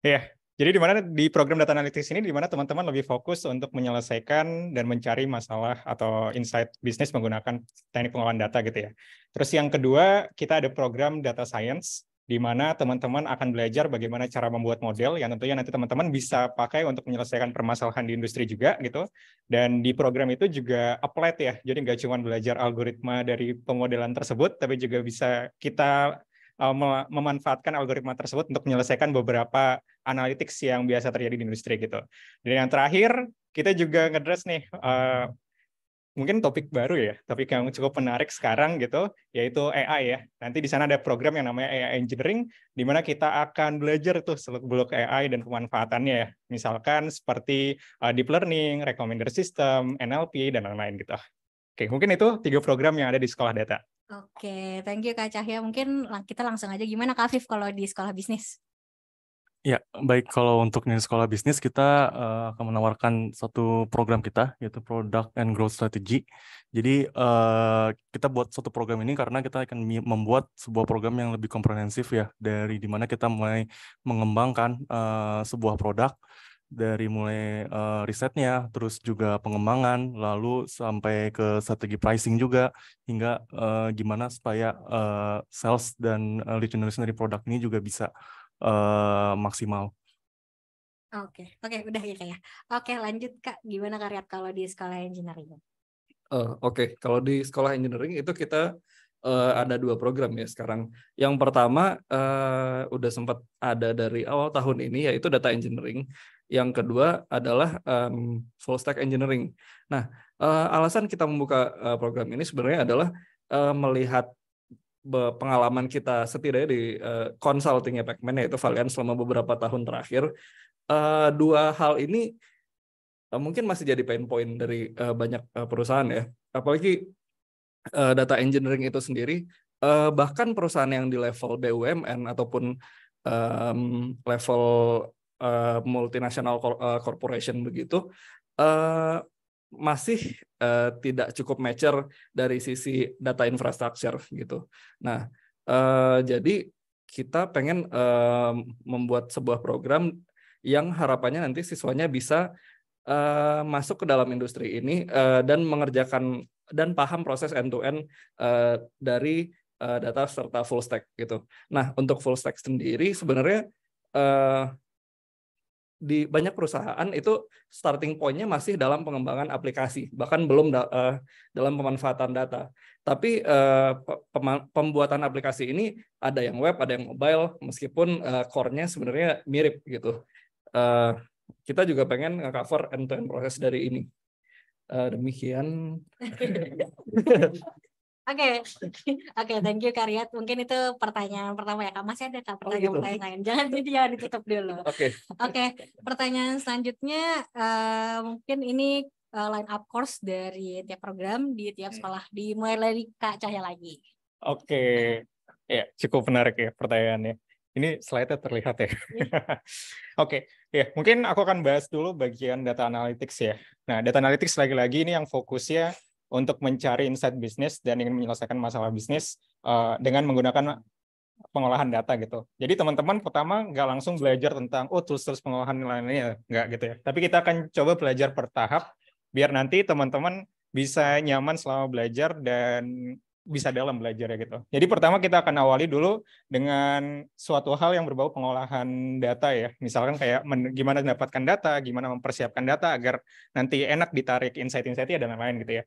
ya, jadi di mana di program data analytics ini di mana teman-teman lebih fokus untuk menyelesaikan dan mencari masalah atau insight bisnis menggunakan teknik pengolahan data gitu ya. Terus yang kedua, kita ada program data science di mana teman-teman akan belajar bagaimana cara membuat model yang tentunya nanti teman-teman bisa pakai untuk menyelesaikan permasalahan di industri juga gitu. Dan di program itu juga applied ya, jadi nggak cuma belajar algoritma dari pemodelan tersebut, tapi juga bisa kita uh, memanfaatkan algoritma tersebut untuk menyelesaikan beberapa analytics yang biasa terjadi di industri gitu. Dan yang terakhir, kita juga ngedress nih uh, mungkin topik baru ya, topik yang cukup menarik sekarang gitu, yaitu AI ya. Nanti di sana ada program yang namanya AI Engineering, di mana kita akan belajar tuh seluk-beluk AI dan pemanfaatannya ya. Misalkan seperti uh, deep learning, recommender system, NLP, dan lain-lain gitu. Oke, mungkin itu tiga program yang ada di sekolah data. Oke, thank you Kak Cahya. Mungkin kita langsung aja gimana Kak Afif kalau di sekolah bisnis? Ya, baik kalau untuk di sekolah bisnis kita uh, akan menawarkan satu program kita yaitu Product and Growth Strategy. Jadi uh, kita buat satu program ini karena kita akan membuat sebuah program yang lebih komprehensif ya dari di mana kita mulai mengembangkan uh, sebuah produk dari mulai uh, risetnya, terus juga pengembangan, lalu sampai ke strategi pricing juga, hingga uh, gimana supaya uh, sales dan uh, lead generation dari produk ini juga bisa uh, maksimal. Oke, oke, udah ya kak ya. Oke, lanjut kak, gimana Karyat kalau di sekolah engineering? Uh, oke, okay. kalau di sekolah engineering itu kita uh, ada dua program ya sekarang. Yang pertama uh, udah sempat ada dari awal tahun ini yaitu data engineering. Yang kedua adalah um, full stack engineering. Nah, uh, alasan kita membuka uh, program ini sebenarnya adalah uh, melihat pengalaman kita setidaknya di uh, consultingnya Pacman yaitu Valian selama beberapa tahun terakhir uh, dua hal ini uh, mungkin masih jadi pain point dari uh, banyak uh, perusahaan ya. Apalagi uh, data engineering itu sendiri uh, bahkan perusahaan yang di level BUMN ataupun um, level uh, multinasional corporation begitu uh, masih uh, tidak cukup mature dari sisi data infrastructure gitu. Nah, uh, jadi kita pengen uh, membuat sebuah program yang harapannya nanti siswanya bisa uh, masuk ke dalam industri ini uh, dan mengerjakan dan paham proses end to end uh, dari uh, data serta full stack gitu. Nah, untuk full stack sendiri sebenarnya uh, di banyak perusahaan itu starting point-nya masih dalam pengembangan aplikasi, bahkan belum da uh, dalam pemanfaatan data. Tapi uh, pembuatan aplikasi ini ada yang web, ada yang mobile, meskipun uh, core-nya sebenarnya mirip gitu. Uh, kita juga pengen cover end-to-end proses dari ini. Uh, demikian. Oke, oke, thank you Karyat. Mungkin itu pertanyaan pertama ya, Kak. Masih ada Kak pertanyaan-pertanyaan lain? Jangan jadi jangan ditutup dulu. Oke. Oke, pertanyaan selanjutnya eh, mungkin ini eh, line up course dari tiap program di tiap sekolah. Dimulai dari Kak Cahya lagi. Oke, ya cukup menarik ya pertanyaannya. Ini slide-nya terlihat ya. Oke, ya mungkin aku akan bahas dulu bagian data analytics ya. Nah, data analytics lagi-lagi ini yang fokusnya untuk mencari insight bisnis dan ingin menyelesaikan masalah bisnis uh, dengan menggunakan pengolahan data gitu. Jadi teman-teman pertama nggak langsung belajar tentang oh tools-tools pengolahan lainnya nggak gitu ya. Tapi kita akan coba belajar bertahap biar nanti teman-teman bisa nyaman selama belajar dan bisa dalam belajar ya gitu. Jadi pertama kita akan awali dulu dengan suatu hal yang berbau pengolahan data ya. Misalkan kayak men, gimana mendapatkan data, gimana mempersiapkan data agar nanti enak ditarik insight-insightnya dan lain-lain gitu ya.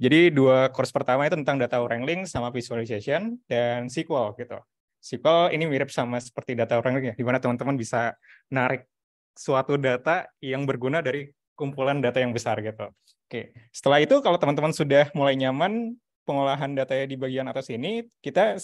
Jadi dua course pertama itu tentang data wrangling sama visualization dan SQL gitu. SQL ini mirip sama seperti data wrangling ya, di mana teman-teman bisa narik suatu data yang berguna dari kumpulan data yang besar gitu. Oke, setelah itu kalau teman-teman sudah mulai nyaman pengolahan datanya di bagian atas ini, kita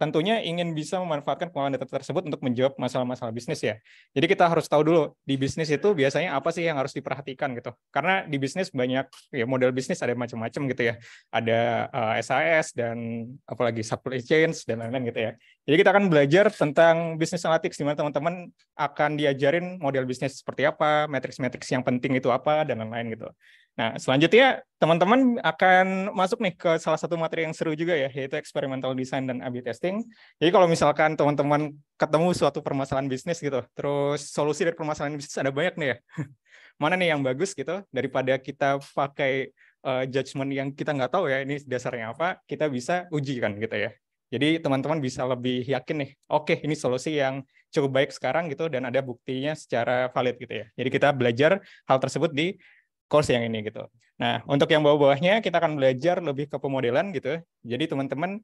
tentunya ingin bisa memanfaatkan pengolahan data tersebut untuk menjawab masalah-masalah bisnis ya. Jadi kita harus tahu dulu di bisnis itu biasanya apa sih yang harus diperhatikan gitu. Karena di bisnis banyak ya model bisnis ada macam-macam gitu ya. Ada uh, eh, SAS dan apalagi supply chains dan lain-lain gitu ya. Jadi kita akan belajar tentang bisnis analytics di mana teman-teman akan diajarin model bisnis seperti apa, matriks-matriks yang penting itu apa dan lain-lain gitu. Nah, selanjutnya teman-teman akan masuk nih ke salah satu materi yang seru juga ya, yaitu experimental design dan A/B testing. Jadi kalau misalkan teman-teman ketemu suatu permasalahan bisnis gitu, terus solusi dari permasalahan bisnis ada banyak nih ya. Mana nih yang bagus gitu, daripada kita pakai uh, judgement yang kita nggak tahu ya ini dasarnya apa, kita bisa uji kan gitu ya. Jadi teman-teman bisa lebih yakin nih, oke okay, ini solusi yang cukup baik sekarang gitu dan ada buktinya secara valid gitu ya. Jadi kita belajar hal tersebut di course yang ini gitu. Nah, untuk yang bawah-bawahnya kita akan belajar lebih ke pemodelan gitu. Jadi teman-teman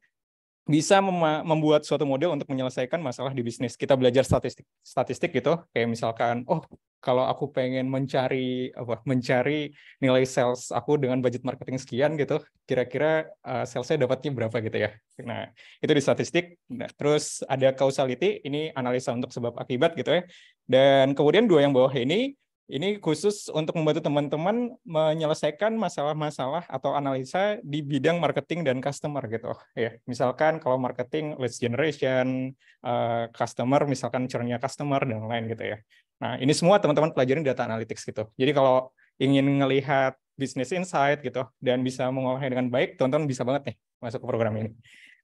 bisa membuat suatu model untuk menyelesaikan masalah di bisnis. Kita belajar statistik statistik gitu, kayak misalkan, oh kalau aku pengen mencari apa, mencari nilai sales aku dengan budget marketing sekian gitu, kira-kira uh, salesnya dapatnya berapa gitu ya. Nah itu di statistik. Nah, terus ada causality, ini analisa untuk sebab akibat gitu ya. Dan kemudian dua yang bawah ini ini khusus untuk membantu teman-teman menyelesaikan masalah-masalah atau analisa di bidang marketing dan customer gitu. Ya, misalkan kalau marketing lead generation, uh, customer misalkan churnnya customer dan lain gitu ya. Nah, ini semua teman-teman pelajarin data analytics gitu. Jadi kalau ingin melihat business insight gitu dan bisa mengolahnya dengan baik, teman-teman bisa banget nih masuk ke program ini.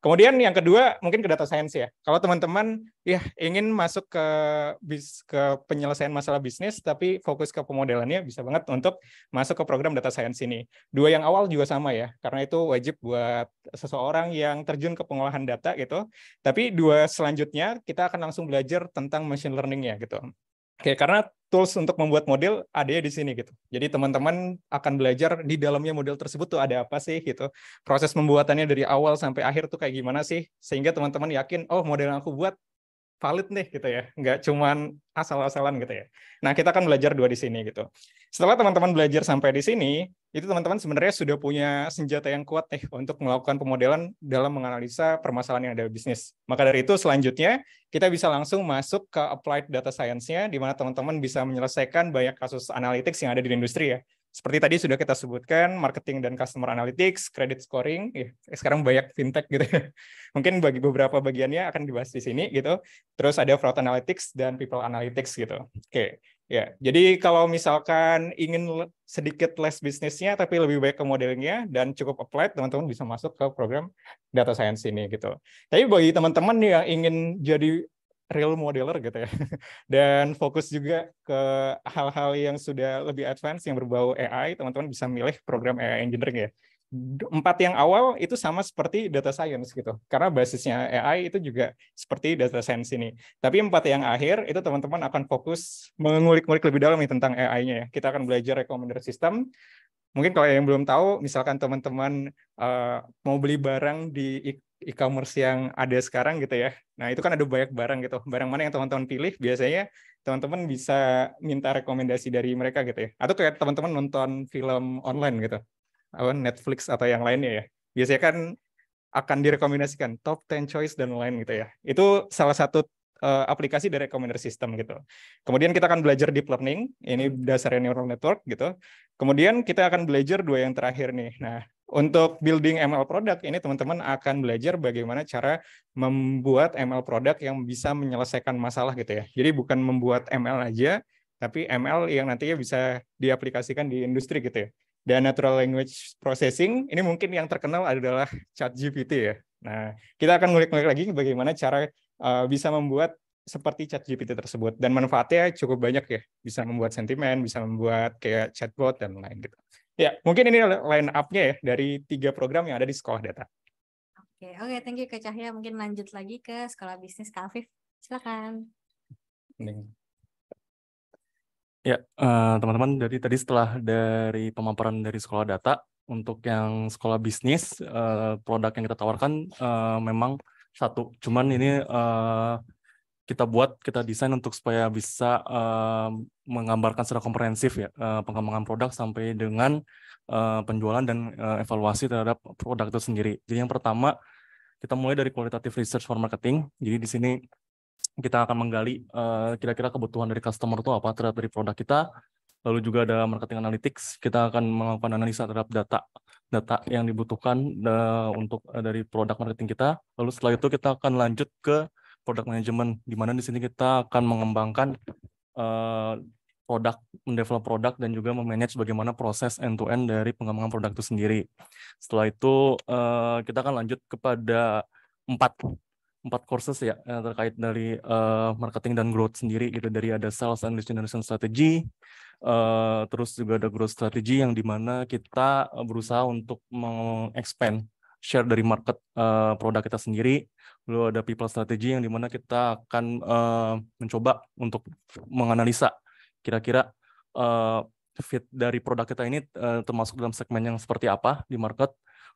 Kemudian yang kedua mungkin ke data science ya. Kalau teman-teman ya ingin masuk ke bis ke penyelesaian masalah bisnis tapi fokus ke pemodelannya bisa banget untuk masuk ke program data science ini. Dua yang awal juga sama ya, karena itu wajib buat seseorang yang terjun ke pengolahan data gitu. Tapi dua selanjutnya kita akan langsung belajar tentang machine learning ya gitu. Oke, karena tools untuk membuat model ada di sini gitu. Jadi teman-teman akan belajar di dalamnya model tersebut tuh ada apa sih gitu. Proses pembuatannya dari awal sampai akhir tuh kayak gimana sih sehingga teman-teman yakin oh model yang aku buat valid nih gitu ya, nggak cuman asal-asalan gitu ya. Nah kita akan belajar dua di sini gitu. Setelah teman-teman belajar sampai di sini, itu teman-teman sebenarnya sudah punya senjata yang kuat nih untuk melakukan pemodelan dalam menganalisa permasalahan yang ada di bisnis. Maka dari itu selanjutnya kita bisa langsung masuk ke applied data science-nya, di mana teman-teman bisa menyelesaikan banyak kasus analytics yang ada di industri ya. Seperti tadi sudah kita sebutkan, marketing dan customer analytics, credit scoring, ya, sekarang banyak fintech gitu ya. Mungkin bagi beberapa bagiannya akan dibahas di sini gitu. Terus ada fraud analytics dan people analytics gitu. Oke, ya. Jadi kalau misalkan ingin sedikit less bisnisnya tapi lebih baik ke modelnya dan cukup applied, teman-teman bisa masuk ke program data science ini gitu. Tapi bagi teman-teman yang ingin jadi real modeler gitu ya. Dan fokus juga ke hal-hal yang sudah lebih advance yang berbau AI, teman-teman bisa milih program AI Engineering ya. Empat yang awal itu sama seperti data science gitu. Karena basisnya AI itu juga seperti data science ini. Tapi empat yang akhir itu teman-teman akan fokus mengulik-ngulik lebih dalam nih tentang AI-nya ya. Kita akan belajar recommender system, mungkin kalau yang belum tahu, misalkan teman-teman uh, mau beli barang di e-commerce yang ada sekarang gitu ya. Nah, itu kan ada banyak barang gitu. Barang mana yang teman-teman pilih, biasanya teman-teman bisa minta rekomendasi dari mereka gitu ya. Atau kayak teman-teman nonton film online gitu. Apa Netflix atau yang lainnya ya. Biasanya kan akan direkomendasikan top 10 choice dan lain gitu ya. Itu salah satu uh, aplikasi dari recommender system gitu. Kemudian kita akan belajar deep learning, ini dasarnya neural network gitu. Kemudian kita akan belajar dua yang terakhir nih. Nah, untuk building ML product ini teman-teman akan belajar bagaimana cara membuat ML product yang bisa menyelesaikan masalah gitu ya. Jadi bukan membuat ML aja, tapi ML yang nantinya bisa diaplikasikan di industri gitu ya. Dan natural language processing ini mungkin yang terkenal adalah ChatGPT ya. Nah, kita akan ngulik-ngulik lagi bagaimana cara uh, bisa membuat seperti ChatGPT tersebut dan manfaatnya cukup banyak ya. Bisa membuat sentimen, bisa membuat kayak chatbot dan lain gitu. Ya, mungkin ini line up-nya ya dari tiga program yang ada di sekolah data. Oke, oke, thank you Kak Cahya. Mungkin lanjut lagi ke sekolah bisnis Kak Afif. Silakan. Ya, uh, teman-teman, dari tadi setelah dari pemaparan dari sekolah data, untuk yang sekolah bisnis, uh, produk yang kita tawarkan uh, memang satu. Cuman ini uh, kita buat, kita desain untuk supaya bisa uh, menggambarkan secara komprehensif ya uh, pengembangan produk sampai dengan uh, penjualan dan uh, evaluasi terhadap produk itu sendiri. Jadi yang pertama kita mulai dari qualitative research for marketing. Jadi di sini kita akan menggali kira-kira uh, kebutuhan dari customer itu apa terhadap dari produk kita. Lalu juga ada marketing analytics. Kita akan melakukan analisa terhadap data data yang dibutuhkan uh, untuk uh, dari produk marketing kita. Lalu setelah itu kita akan lanjut ke product management di mana di sini kita akan mengembangkan uh, produk, mendevelop produk dan juga memanage bagaimana proses end to end dari pengembangan produk itu sendiri. Setelah itu kita akan lanjut kepada empat empat courses ya terkait dari uh, marketing dan growth sendiri gitu dari ada sales and lead generation strategy, uh, terus juga ada growth strategy yang di mana kita berusaha untuk mengexpand share dari market uh, produk kita sendiri. Lalu ada people strategy yang di mana kita akan uh, mencoba untuk menganalisa kira-kira uh, fit dari produk kita ini uh, termasuk dalam segmen yang seperti apa di market.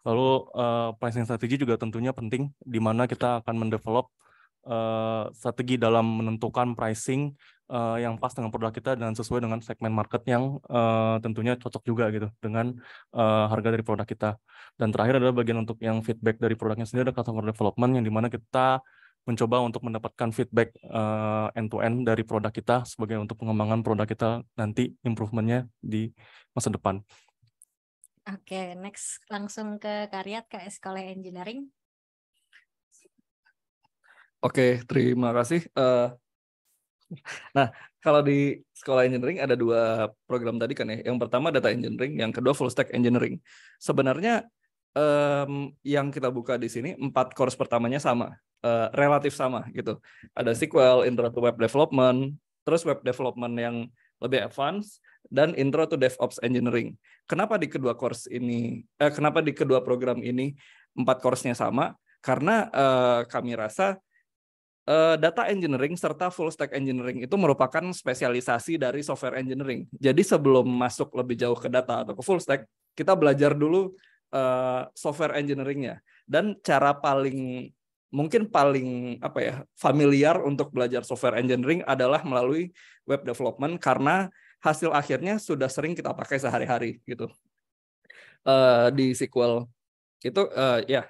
Lalu uh, pricing strategy juga tentunya penting, di mana kita akan mendevelop uh, strategi dalam menentukan pricing uh, yang pas dengan produk kita dan sesuai dengan segmen market yang uh, tentunya cocok juga gitu dengan uh, harga dari produk kita. Dan terakhir adalah bagian untuk yang feedback dari produknya sendiri ada customer development yang di mana kita mencoba untuk mendapatkan feedback end to end dari produk kita sebagai untuk pengembangan produk kita nanti improvementnya di masa depan. Oke, next langsung ke Karyat ke Sekolah Engineering. Oke, terima kasih. Uh, nah, kalau di sekolah engineering ada dua program tadi kan ya. Yang pertama data engineering, yang kedua full stack engineering. Sebenarnya um, yang kita buka di sini empat course pertamanya sama, uh, relatif sama gitu. Ada SQL, intro to web development, terus web development yang lebih advance, dan intro to DevOps engineering. Kenapa di kedua course ini, eh, kenapa di kedua program ini empat course-nya sama? Karena uh, kami rasa uh, data engineering serta full stack engineering itu merupakan spesialisasi dari software engineering. Jadi sebelum masuk lebih jauh ke data atau ke full stack, kita belajar dulu uh, software engineeringnya. Dan cara paling mungkin paling apa ya familiar untuk belajar software engineering adalah melalui web development karena hasil akhirnya sudah sering kita pakai sehari-hari gitu. Uh, di SQL itu uh, ya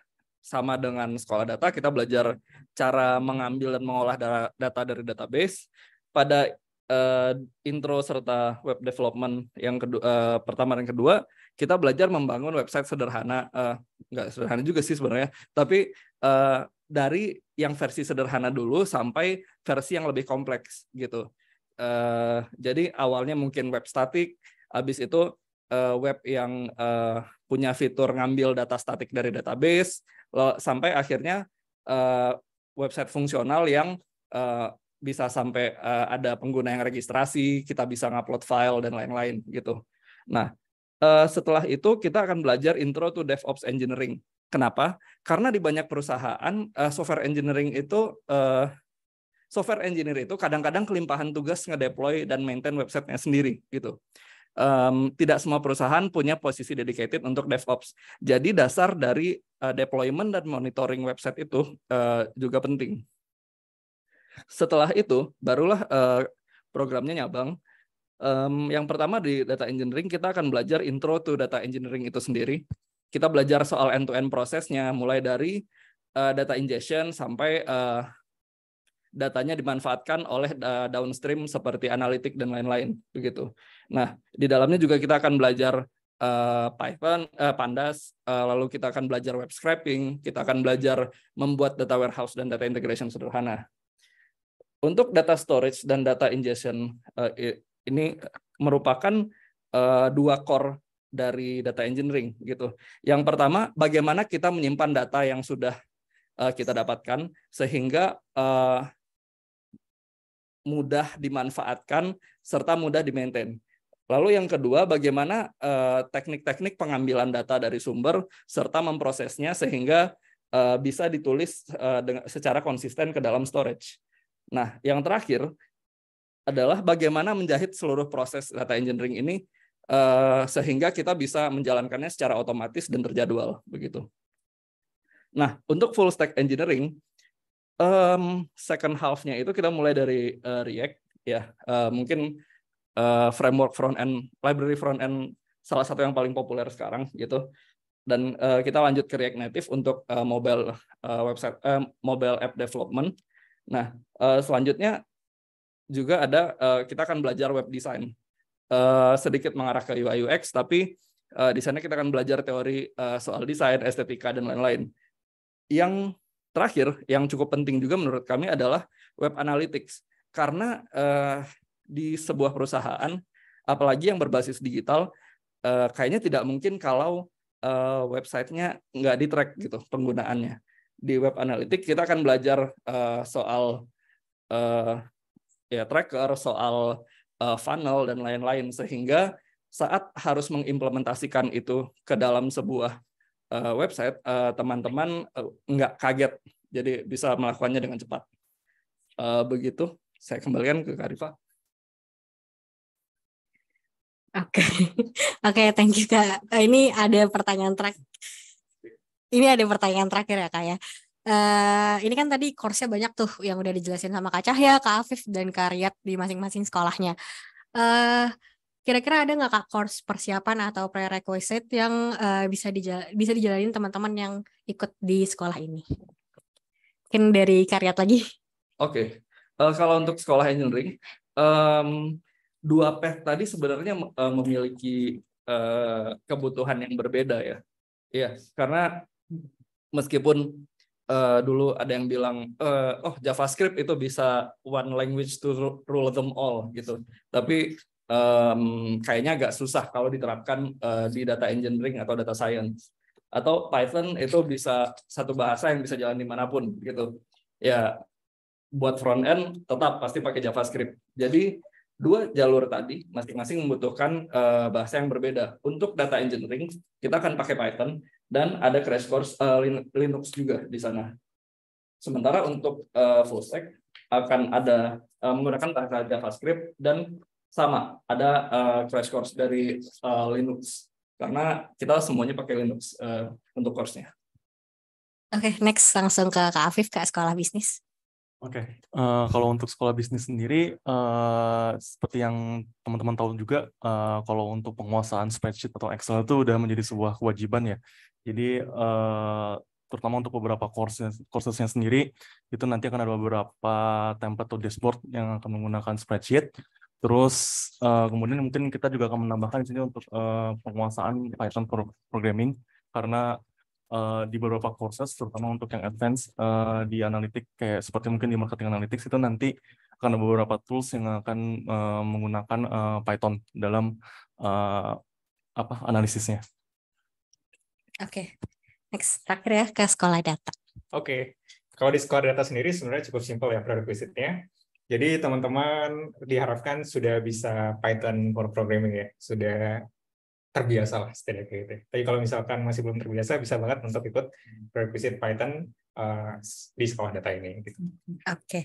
sama dengan sekolah data, kita belajar cara mengambil dan mengolah data dari database. Pada uh, intro serta web development yang kedua, uh, pertama dan kedua, kita belajar membangun website sederhana. Uh, sederhana juga sih sebenarnya, tapi uh, dari yang versi sederhana dulu sampai versi yang lebih kompleks gitu. Uh, jadi awalnya mungkin web statik, habis itu uh, web yang uh, punya fitur ngambil data statik dari database, sampai akhirnya uh, website fungsional yang uh, bisa sampai uh, ada pengguna yang registrasi, kita bisa ngupload file dan lain-lain gitu. Nah, uh, setelah itu kita akan belajar intro to DevOps engineering. Kenapa? Karena di banyak perusahaan uh, software engineering itu uh, software engineer itu kadang-kadang kelimpahan tugas ngedeploy dan maintain websitenya sendiri gitu um, tidak semua perusahaan punya posisi dedicated untuk DevOps. Jadi dasar dari uh, deployment dan monitoring website itu uh, juga penting. Setelah itu, barulah uh, programnya nyabang. Um, yang pertama di data engineering kita akan belajar intro to data engineering itu sendiri. kita belajar soal end-to-end prosesnya, mulai dari uh, data ingestion sampai uh, datanya dimanfaatkan oleh uh, downstream seperti analitik dan lain-lain begitu. Nah, di dalamnya juga kita akan belajar uh, Python, uh, Pandas, lalu kita akan belajar web scraping, kita akan belajar membuat data warehouse dan data integration sederhana. Untuk data storage dan data ingestion ini merupakan dua core dari data engineering gitu. Yang pertama, bagaimana kita menyimpan data yang sudah kita dapatkan sehingga uh, mudah dimanfaatkan serta mudah di-maintain. Lalu yang kedua, bagaimana teknik-teknik uh, pengambilan data dari sumber serta memprosesnya sehingga uh, bisa ditulis dengan, secara konsisten ke dalam storage. Nah, yang terakhir adalah bagaimana menjahit seluruh proses data engineering ini sehingga kita bisa menjalankannya secara otomatis dan terjadwal begitu. Nah, untuk full stack engineering, um, second half-nya itu kita mulai dari uh, React ya, uh, mungkin uh, framework front end, library front end salah satu yang paling populer sekarang gitu. Dan uh, kita lanjut ke React Native untuk uh, mobile uh, website, uh, mobile app development. Nah, uh, selanjutnya juga ada uh, kita akan belajar web design. Uh, sedikit mengarah ke UI UX, tapi uh, di sana kita akan belajar teori uh, soal desain, estetika dan lain-lain. Yang terakhir, yang cukup penting juga menurut kami adalah web analytics, karena uh, di sebuah perusahaan, apalagi yang berbasis digital, uh, kayaknya tidak mungkin kalau uh, websitenya nggak di track gitu penggunaannya. Di web analytics kita akan belajar uh, soal uh, ya tracker, soal uh, funnel dan lain-lain sehingga saat harus mengimplementasikan itu ke dalam sebuah uh, website teman-teman uh, nggak kaget jadi bisa melakukannya dengan cepat begitu saya kembalikan ke Karifa Oke, okay. oke, okay, thank you kak. Ini ada pertanyaan terakhir. Ini ada pertanyaan terakhir ya kak ya. Uh, ini kan tadi course-nya banyak tuh yang udah dijelasin sama Kak Cahya, Kak Afif, dan Kak Riyad di masing-masing sekolahnya. Uh, kira-kira ada nggak Kak course persiapan atau prerequisite yang uh, bisa dijal bisa dijalanin teman-teman yang ikut di sekolah ini? Mungkin dari Kak Riyad lagi. Oke, okay. uh, kalau untuk sekolah engineering, um, dua path tadi sebenarnya uh, memiliki uh, kebutuhan yang berbeda ya. Iya, karena meskipun uh, dulu ada yang bilang uh, oh JavaScript itu bisa one language to rule them all gitu. Tapi um, kayaknya agak susah kalau diterapkan uh, di data engineering atau data science. Atau Python itu bisa satu bahasa yang bisa jalan di mana pun gitu. Ya buat front end tetap pasti pakai JavaScript. Jadi dua jalur tadi masing-masing membutuhkan uh, bahasa yang berbeda. Untuk data engineering kita akan pakai Python dan ada crash course uh, Linux juga di sana. Sementara untuk uh, full stack akan ada uh, menggunakan bahasa JavaScript dan sama ada uh, crash course dari uh, Linux karena kita semuanya pakai Linux uh, untuk course-nya. Oke, okay, next langsung ke Kak Afif ke sekolah bisnis. Oke, okay. uh, kalau untuk sekolah bisnis sendiri, uh, seperti yang teman-teman tahu juga, uh, kalau untuk penguasaan spreadsheet atau Excel itu udah menjadi sebuah kewajiban ya. Jadi uh, terutama untuk beberapa courses coursesnya sendiri itu nanti akan ada beberapa template atau dashboard yang akan menggunakan spreadsheet. Terus uh, kemudian mungkin kita juga akan menambahkan di sini untuk uh, penguasaan Python programming karena uh, di beberapa courses terutama untuk yang advance uh, di analitik kayak seperti mungkin di marketing analytics itu nanti akan ada beberapa tools yang akan uh, menggunakan uh, Python dalam uh, apa analisisnya. Oke, okay. next terakhir ya ke sekolah data. Oke, okay. kalau di sekolah data sendiri sebenarnya cukup simpel ya prerequisite-nya. Jadi teman-teman diharapkan sudah bisa Python for programming ya, sudah terbiasa lah setidaknya gitu. Tapi kalau misalkan masih belum terbiasa, bisa banget untuk ikut prerequisite Python uh, di sekolah data ini. Gitu. Oke, okay.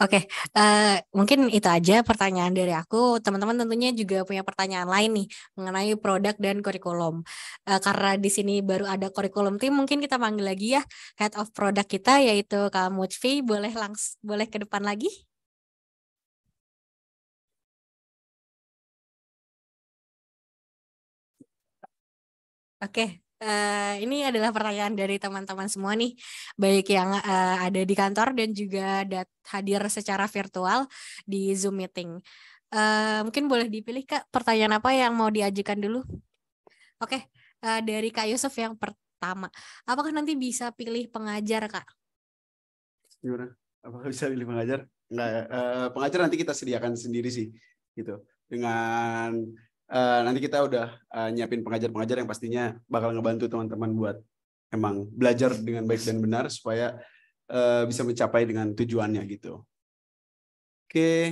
Oke, okay, uh, eh, mungkin itu aja pertanyaan dari aku. Teman-teman tentunya juga punya pertanyaan lain nih mengenai produk dan kurikulum. Uh, karena di sini baru ada kurikulum tim, mungkin kita panggil lagi ya head of product kita yaitu Kak Mujfi. Boleh langs boleh ke depan lagi? Oke, uh, ini adalah pertanyaan dari teman-teman semua nih, baik yang uh, ada di kantor dan juga hadir secara virtual di Zoom meeting. Uh, mungkin boleh dipilih Kak, pertanyaan apa yang mau diajukan dulu? Oke, okay, uh, dari Kak Yusuf yang pertama. Apakah nanti bisa pilih pengajar Kak? Gimana? Apakah bisa pilih pengajar? Enggak, uh, pengajar nanti kita sediakan sendiri sih, gitu. Dengan uh, nanti kita udah uh, nyiapin pengajar-pengajar yang pastinya bakal ngebantu teman-teman buat emang belajar dengan baik dan benar supaya uh, bisa mencapai dengan tujuannya gitu. Oke. Okay.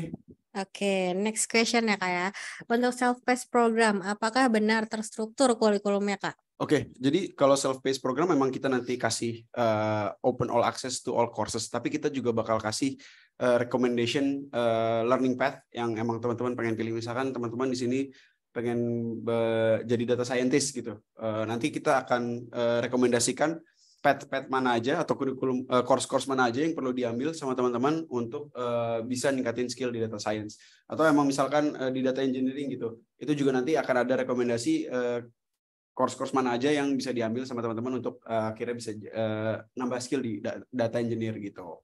Oke, okay, next question ya kak ya. Untuk self-paced program, apakah benar terstruktur kurikulumnya kak? Oke, okay, jadi kalau self-paced program memang kita nanti kasih uh, open all access to all courses, tapi kita juga bakal kasih uh, recommendation uh, learning path yang emang teman-teman pengen pilih. Misalkan teman-teman di sini pengen jadi data scientist gitu. Uh, nanti kita akan uh, rekomendasikan pet-pet mana aja atau kurikulum uh, course-course mana aja yang perlu diambil sama teman-teman untuk uh, bisa ningkatin skill di data science. Atau emang misalkan uh, di data engineering gitu. Itu juga nanti akan ada rekomendasi uh, course-course mana aja yang bisa diambil sama teman-teman untuk uh, akhirnya bisa uh, nambah skill di data engineer gitu.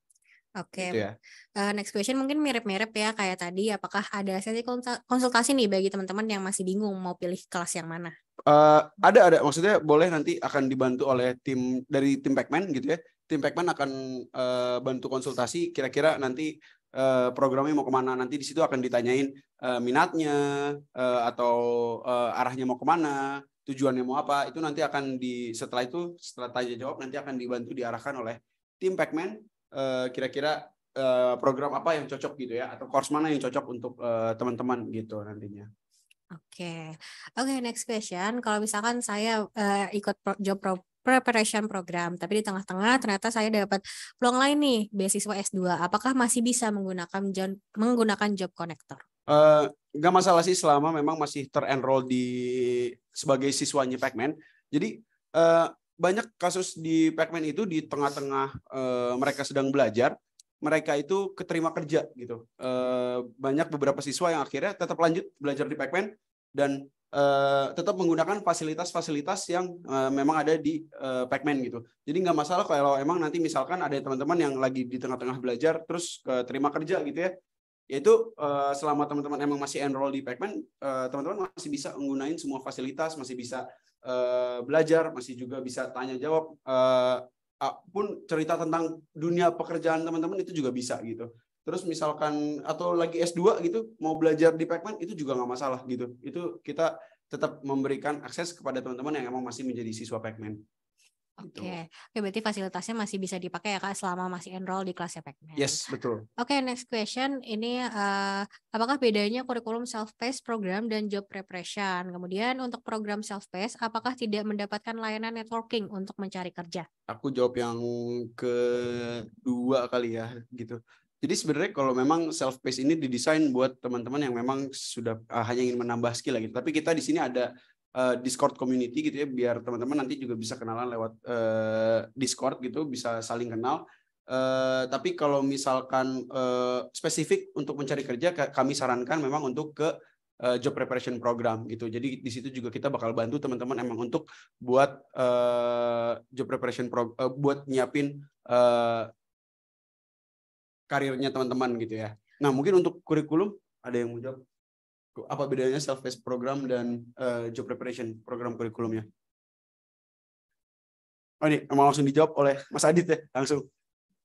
Oke, okay. gitu ya. uh, next question mungkin mirip-mirip ya kayak tadi. Apakah ada sesi konsultasi nih bagi teman-teman yang masih bingung mau pilih kelas yang mana? Uh, ada ada, maksudnya boleh nanti akan dibantu oleh tim dari tim Pacman gitu ya. Tim Pacman akan uh, bantu konsultasi. Kira-kira nanti uh, programnya mau ke mana? Nanti di situ akan ditanyain uh, minatnya uh, atau uh, arahnya mau ke mana, tujuannya mau apa. Itu nanti akan di setelah itu setelah tanya jawab nanti akan dibantu diarahkan oleh tim Pacman kira-kira uh, program apa yang cocok gitu ya atau course mana yang cocok untuk uh, teman-teman gitu nantinya. Oke, okay. oke okay, next question. Kalau misalkan saya uh, ikut pro job pro preparation program, tapi di tengah-tengah ternyata saya dapat peluang lain nih, beasiswa S2. Apakah masih bisa menggunakan job, menggunakan job connector? Uh, nggak masalah sih selama memang masih terenroll di sebagai siswanya Pacman. Jadi uh, banyak kasus di Pacman itu di tengah-tengah uh, mereka sedang belajar, mereka itu keterima kerja gitu. Uh, banyak beberapa siswa yang akhirnya tetap lanjut belajar di Pacman dan uh, tetap menggunakan fasilitas-fasilitas yang uh, memang ada di uh, Pacman gitu. Jadi nggak masalah kalau emang nanti misalkan ada teman-teman yang lagi di tengah-tengah belajar terus uh, terima kerja gitu ya. Yaitu selama teman-teman emang masih enroll di Pacman, teman-teman masih bisa menggunakan semua fasilitas, masih bisa uh, belajar, masih juga bisa tanya jawab. Uh, pun cerita tentang dunia pekerjaan teman-teman itu juga bisa gitu. Terus misalkan atau lagi S2 gitu mau belajar di Pacman itu juga nggak masalah gitu. Itu kita tetap memberikan akses kepada teman-teman yang emang masih menjadi siswa Pacman. Oke, okay. oke berarti fasilitasnya masih bisa dipakai ya kak selama masih enroll di kelasnya Pacman. Yes, betul. Oke, okay, next question. Ini uh, apakah bedanya kurikulum self-paced program dan job preparation? Kemudian untuk program self-paced, apakah tidak mendapatkan layanan networking untuk mencari kerja? Aku jawab yang kedua kali ya, gitu. Jadi sebenarnya kalau memang self-paced ini didesain buat teman-teman yang memang sudah uh, hanya ingin menambah skill lagi. Tapi kita di sini ada uh, Discord community gitu ya biar teman-teman nanti juga bisa kenalan lewat uh, Discord gitu bisa saling kenal. Uh, tapi kalau misalkan uh, spesifik untuk mencari kerja kami sarankan memang untuk ke uh, job preparation program gitu. Jadi di situ juga kita bakal bantu teman-teman emang untuk buat uh, job preparation pro uh, buat nyiapin uh, karirnya teman-teman gitu ya. Nah mungkin untuk kurikulum ada yang mau jawab apa bedanya self-paced program dan uh, job preparation program kurikulumnya? Oh ini mau langsung dijawab oleh Mas Adit ya langsung.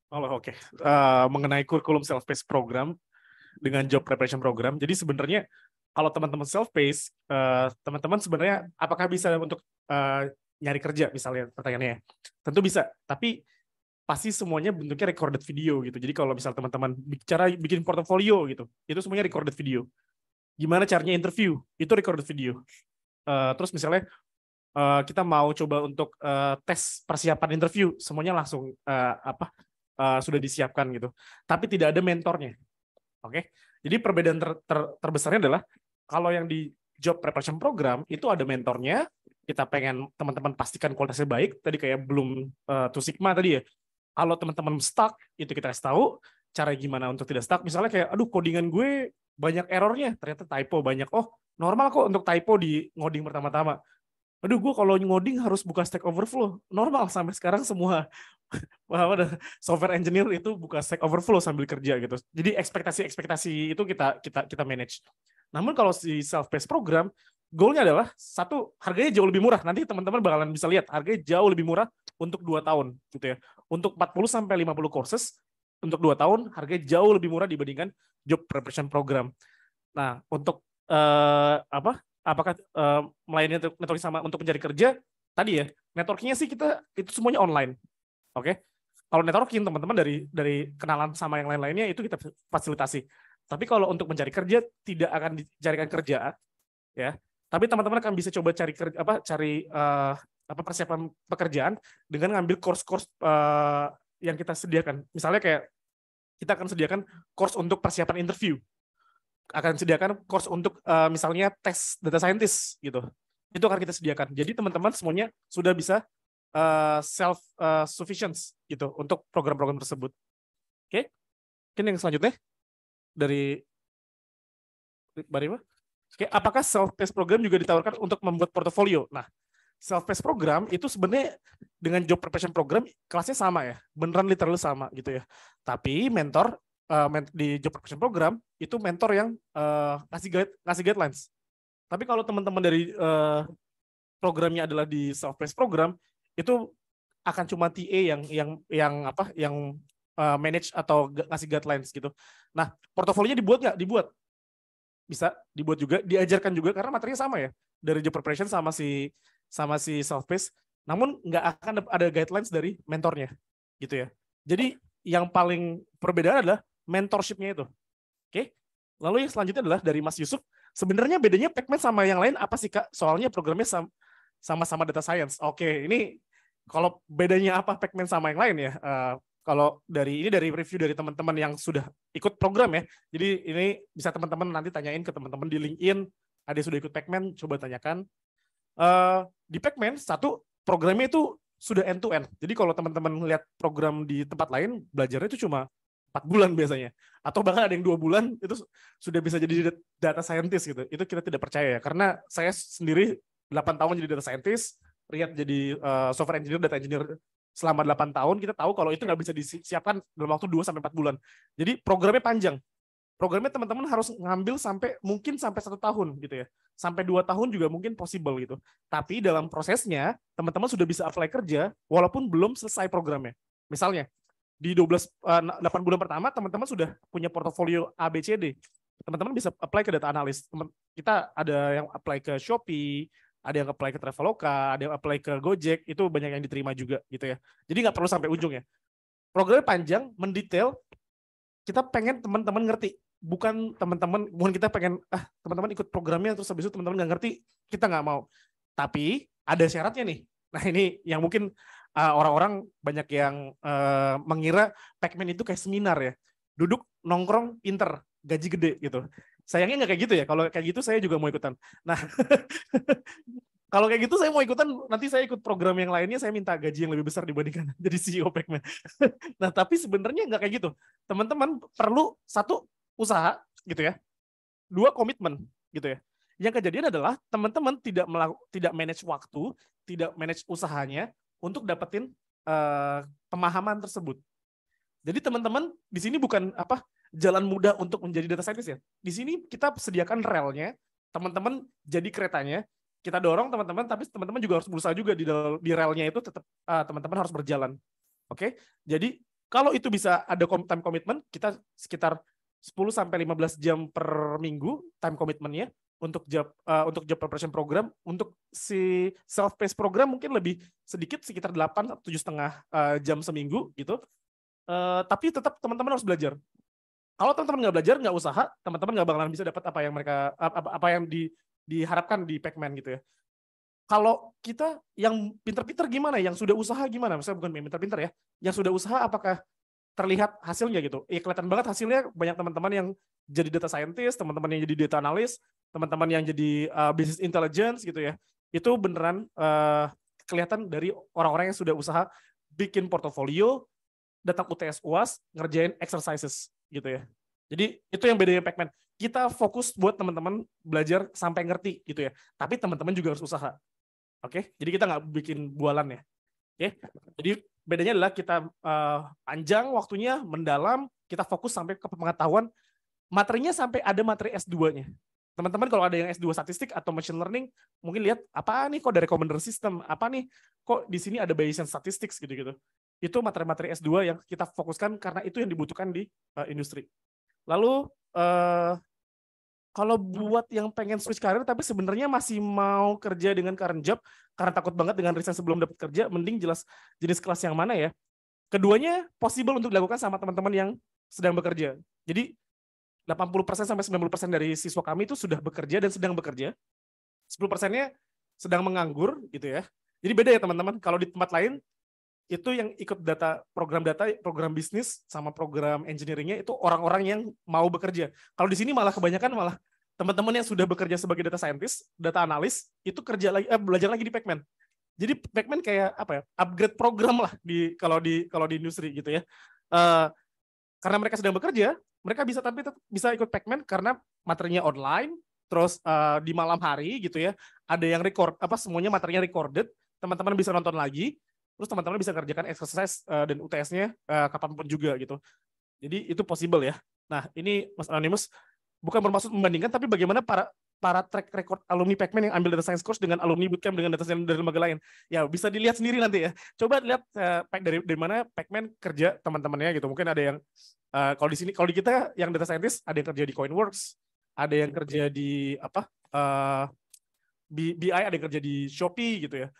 Oh oke. Okay. Uh, mengenai kurikulum self-paced program dengan job preparation program. Jadi sebenarnya kalau teman-teman self-paced, uh, teman-teman sebenarnya apakah bisa untuk uh, nyari kerja misalnya pertanyaannya? Tentu bisa, tapi pasti semuanya bentuknya recorded video gitu. Jadi kalau misal teman-teman bicara bikin portfolio gitu, itu semuanya recorded video gimana caranya interview itu recorded video. Uh, terus misalnya uh, kita mau coba untuk uh, tes persiapan interview semuanya langsung uh, apa uh, sudah disiapkan gitu. Tapi tidak ada mentornya oke? Okay? jadi perbedaan ter, ter, terbesarnya adalah kalau yang di job preparation program itu ada mentornya kita pengen teman-teman pastikan kualitasnya baik tadi kayak belum uh, to sigma tadi ya. Kalau teman-teman stuck itu kita kasih tahu cara gimana untuk tidak stuck. Misalnya kayak aduh codingan gue banyak errornya ternyata typo banyak oh normal kok untuk typo di ngoding pertama-tama aduh gue kalau ngoding harus buka Stack Overflow. Normal sampai sekarang semua apa, software engineer itu buka Stack Overflow sambil kerja gitu. Jadi ekspektasi-ekspektasi itu kita kita kita manage. Namun kalau si self-paced program, goalnya adalah satu harganya jauh lebih murah. Nanti teman-teman bakalan bisa lihat harganya jauh lebih murah untuk dua tahun gitu ya. Untuk 40 sampai 50 courses untuk dua tahun harganya jauh lebih murah dibandingkan job preparation program. Nah, untuk uh, apa? Apakah uh, melayani networking sama untuk mencari kerja? Tadi ya networkingnya sih kita itu semuanya online. Oke? Okay? kalau networking teman-teman dari dari kenalan sama yang lain-lainnya itu kita fasilitasi. Tapi kalau untuk mencari kerja tidak akan dicarikan kerja ya. Tapi teman-teman akan bisa coba cari kerja apa cari uh, apa persiapan pekerjaan dengan ngambil course-course yang kita sediakan misalnya kayak kita akan sediakan course untuk persiapan interview akan sediakan course untuk uh, misalnya tes data scientist gitu. Itu akan kita sediakan. Jadi teman-teman semuanya sudah bisa uh, self uh, sufficient gitu untuk program-program tersebut. Oke. Okay? Mungkin yang selanjutnya dari Barima. Oke, okay. apakah self-paced program juga ditawarkan untuk membuat portofolio? Nah, self-paced program itu sebenarnya dengan job preparation program kelasnya sama ya, beneran literal sama gitu ya. Tapi mentor uh, di job preparation program itu mentor yang uh, ngasih guide, ngasih guidelines. Tapi kalau teman-teman dari uh, programnya adalah di self-paced program itu akan cuma TA yang yang yang apa yang uh, manage atau ngasih guidelines gitu. Nah, portofolionya dibuat nggak? Dibuat. Bisa dibuat juga, diajarkan juga karena materinya sama ya. Dari job preparation sama si sama si self-paced. Namun nggak akan ada guidelines dari mentornya gitu ya. Jadi yang paling perbedaan adalah mentorshipnya itu. Oke. Lalu yang selanjutnya adalah dari Mas Yusuf. Sebenarnya bedanya Pacman sama yang lain apa sih Kak? Soalnya programnya sama-sama data science. Oke, ini kalau bedanya apa Pacman sama yang lain ya? Uh, kalau dari ini dari review dari teman-teman yang sudah ikut program ya. Jadi ini bisa teman-teman nanti tanyain ke teman-teman di LinkedIn. Ada yang sudah ikut Pacman, coba tanyakan. Uh, di Pacman satu programnya itu sudah end to end. Jadi kalau teman-teman lihat program di tempat lain, belajarnya itu cuma empat bulan biasanya. Atau bahkan ada yang dua bulan itu sudah bisa jadi data scientist gitu. Itu kita tidak percaya. Ya karena saya sendiri 8 tahun jadi data scientist Riyad jadi uh, software engineer data engineer selama 8 tahun. Kita tahu kalau itu nggak bisa disiapkan dalam waktu 2 sampai empat bulan. Jadi programnya panjang programnya teman-teman harus ngambil sampai mungkin sampai satu tahun gitu ya sampai dua tahun juga mungkin possible gitu tapi dalam prosesnya teman-teman sudah bisa apply kerja walaupun belum selesai programnya misalnya di 12 uh, 8 bulan pertama teman-teman sudah punya portofolio ABCD. Teman-teman bisa apply ke data analis. Kita ada yang apply ke Shopee, ada yang apply ke Traveloka, ada yang apply ke Gojek, itu banyak yang diterima juga gitu ya. Jadi nggak perlu sampai ujung ya. Programnya panjang, mendetail. Kita pengen teman-teman ngerti, bukan teman-teman, bukan kita pengen ah teman-teman ikut programnya terus habis itu teman-teman nggak ngerti, kita nggak mau. Tapi ada syaratnya nih. Nah ini yang mungkin uh, orang-orang banyak yang uh, mengira Pacman itu kayak seminar ya. Duduk nongkrong pinter, gaji gede gitu. Sayangnya nggak kayak gitu ya. Kalau kayak gitu saya juga mau ikutan. Nah, kalau kayak gitu saya mau ikutan, nanti saya ikut program yang lainnya, saya minta gaji yang lebih besar dibandingkan jadi CEO Pacman. nah, tapi sebenarnya nggak kayak gitu. Teman-teman perlu satu usaha gitu ya, dua komitmen gitu ya. Yang kejadian adalah teman-teman tidak melakukan, tidak manage waktu, tidak manage usahanya, untuk dapetin uh, pemahaman tersebut. Jadi teman-teman di sini bukan apa jalan mudah untuk menjadi data scientist ya. Di sini kita sediakan relnya, teman-teman jadi keretanya, kita dorong teman-teman, tapi teman-teman juga harus berusaha juga di di relnya itu tetap uh, teman-teman harus berjalan. Oke, okay? jadi kalau itu bisa ada time commitment, kita sekitar 10 sampai 15 jam per minggu time commitmentnya untuk job uh, untuk job preparation program. Untuk si self paced program mungkin lebih sedikit sekitar 8 atau tujuh setengah uh, jam seminggu gitu. Uh, tapi tetap teman-teman harus belajar. Kalau teman-teman nggak belajar nggak usaha teman-teman nggak bakalan bisa dapat apa yang mereka apa, apa yang di, diharapkan di Pacman gitu ya. Kalau kita yang pinter-pinter gimana? Yang sudah usaha gimana? Misalnya bukan pinter-pinter ya. Yang sudah usaha apakah terlihat hasilnya gitu. Ya kelihatan banget hasilnya banyak teman-teman yang jadi data scientist, teman-teman yang jadi data analis, teman-teman yang jadi uh, business intelligence gitu ya. Itu beneran uh, kelihatan dari orang-orang yang sudah usaha bikin portofolio, datang UTS UAS, ngerjain exercises gitu ya. Jadi itu yang bedanya Pacman. Kita fokus buat teman-teman belajar sampai ngerti gitu ya. Tapi teman-teman juga harus usaha. Oke, jadi kita nggak bikin bualan ya. Oke, jadi bedanya adalah kita uh, panjang waktunya, mendalam, kita fokus sampai ke pengetahuan. Materinya sampai ada materi S2-nya. Teman-teman kalau ada yang S2 statistik atau machine learning, mungkin lihat apa nih kok ada recommender system, apa nih kok di sini ada Bayesian statistics gitu-gitu. Itu materi-materi S2 yang kita fokuskan karena itu yang dibutuhkan di uh, industri. Lalu uh, kalau buat yang pengen switch karir tapi sebenarnya masih mau kerja dengan current job karena takut banget dengan resign sebelum dapat kerja, mending jelas jenis kelas yang mana ya. Keduanya possible untuk dilakukan sama teman-teman yang sedang bekerja. Jadi 80% sampai 90% dari siswa kami itu sudah bekerja dan sedang bekerja. 10 persennya sedang menganggur gitu ya. Jadi beda ya teman-teman. Kalau di tempat lain itu yang ikut data program data program bisnis sama program engineeringnya itu orang-orang yang mau bekerja. Kalau di sini malah kebanyakan malah teman-teman yang sudah bekerja sebagai data scientist, data analis itu kerja lagi eh, belajar lagi di Pacman. Jadi Pacman kayak apa ya? upgrade program lah di kalau di kalau di industri gitu ya. Uh, karena mereka sedang bekerja, mereka bisa tapi bisa ikut Pacman karena materinya online, terus uh, di malam hari gitu ya. Ada yang record apa semuanya materinya recorded, teman-teman bisa nonton lagi terus teman-teman bisa kerjakan exercise uh, dan UTS-nya uh, kapan pun juga gitu. Jadi itu possible ya. Nah ini Mas Anonymous bukan bermaksud membandingkan, tapi bagaimana para para track record alumni Pacman yang ambil data science course dengan alumni bootcamp dengan data science dari lembaga lain. Ya bisa dilihat sendiri nanti ya. Coba lihat uh, dari dari mana Pacman kerja teman-temannya gitu. Mungkin ada yang uh, kalau di sini kalau di kita yang data scientist ada yang kerja di Coinworks, ada yang kerja di apa uh, BI, ada yang kerja di Shopee gitu ya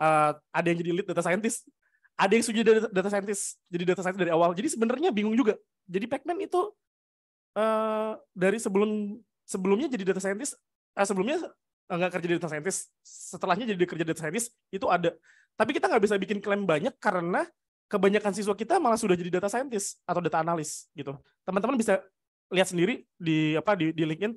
uh, ada yang jadi lead data scientist, ada yang sudah data, data scientist, jadi data scientist dari awal. Jadi sebenarnya bingung juga. Jadi Pacman itu uh, dari sebelum sebelumnya jadi data scientist, uh, sebelumnya nggak kerja di data scientist, setelahnya jadi kerja data scientist itu ada. Tapi kita nggak bisa bikin klaim banyak karena kebanyakan siswa kita malah sudah jadi data scientist atau data analis gitu. Teman-teman bisa lihat sendiri di apa di, di LinkedIn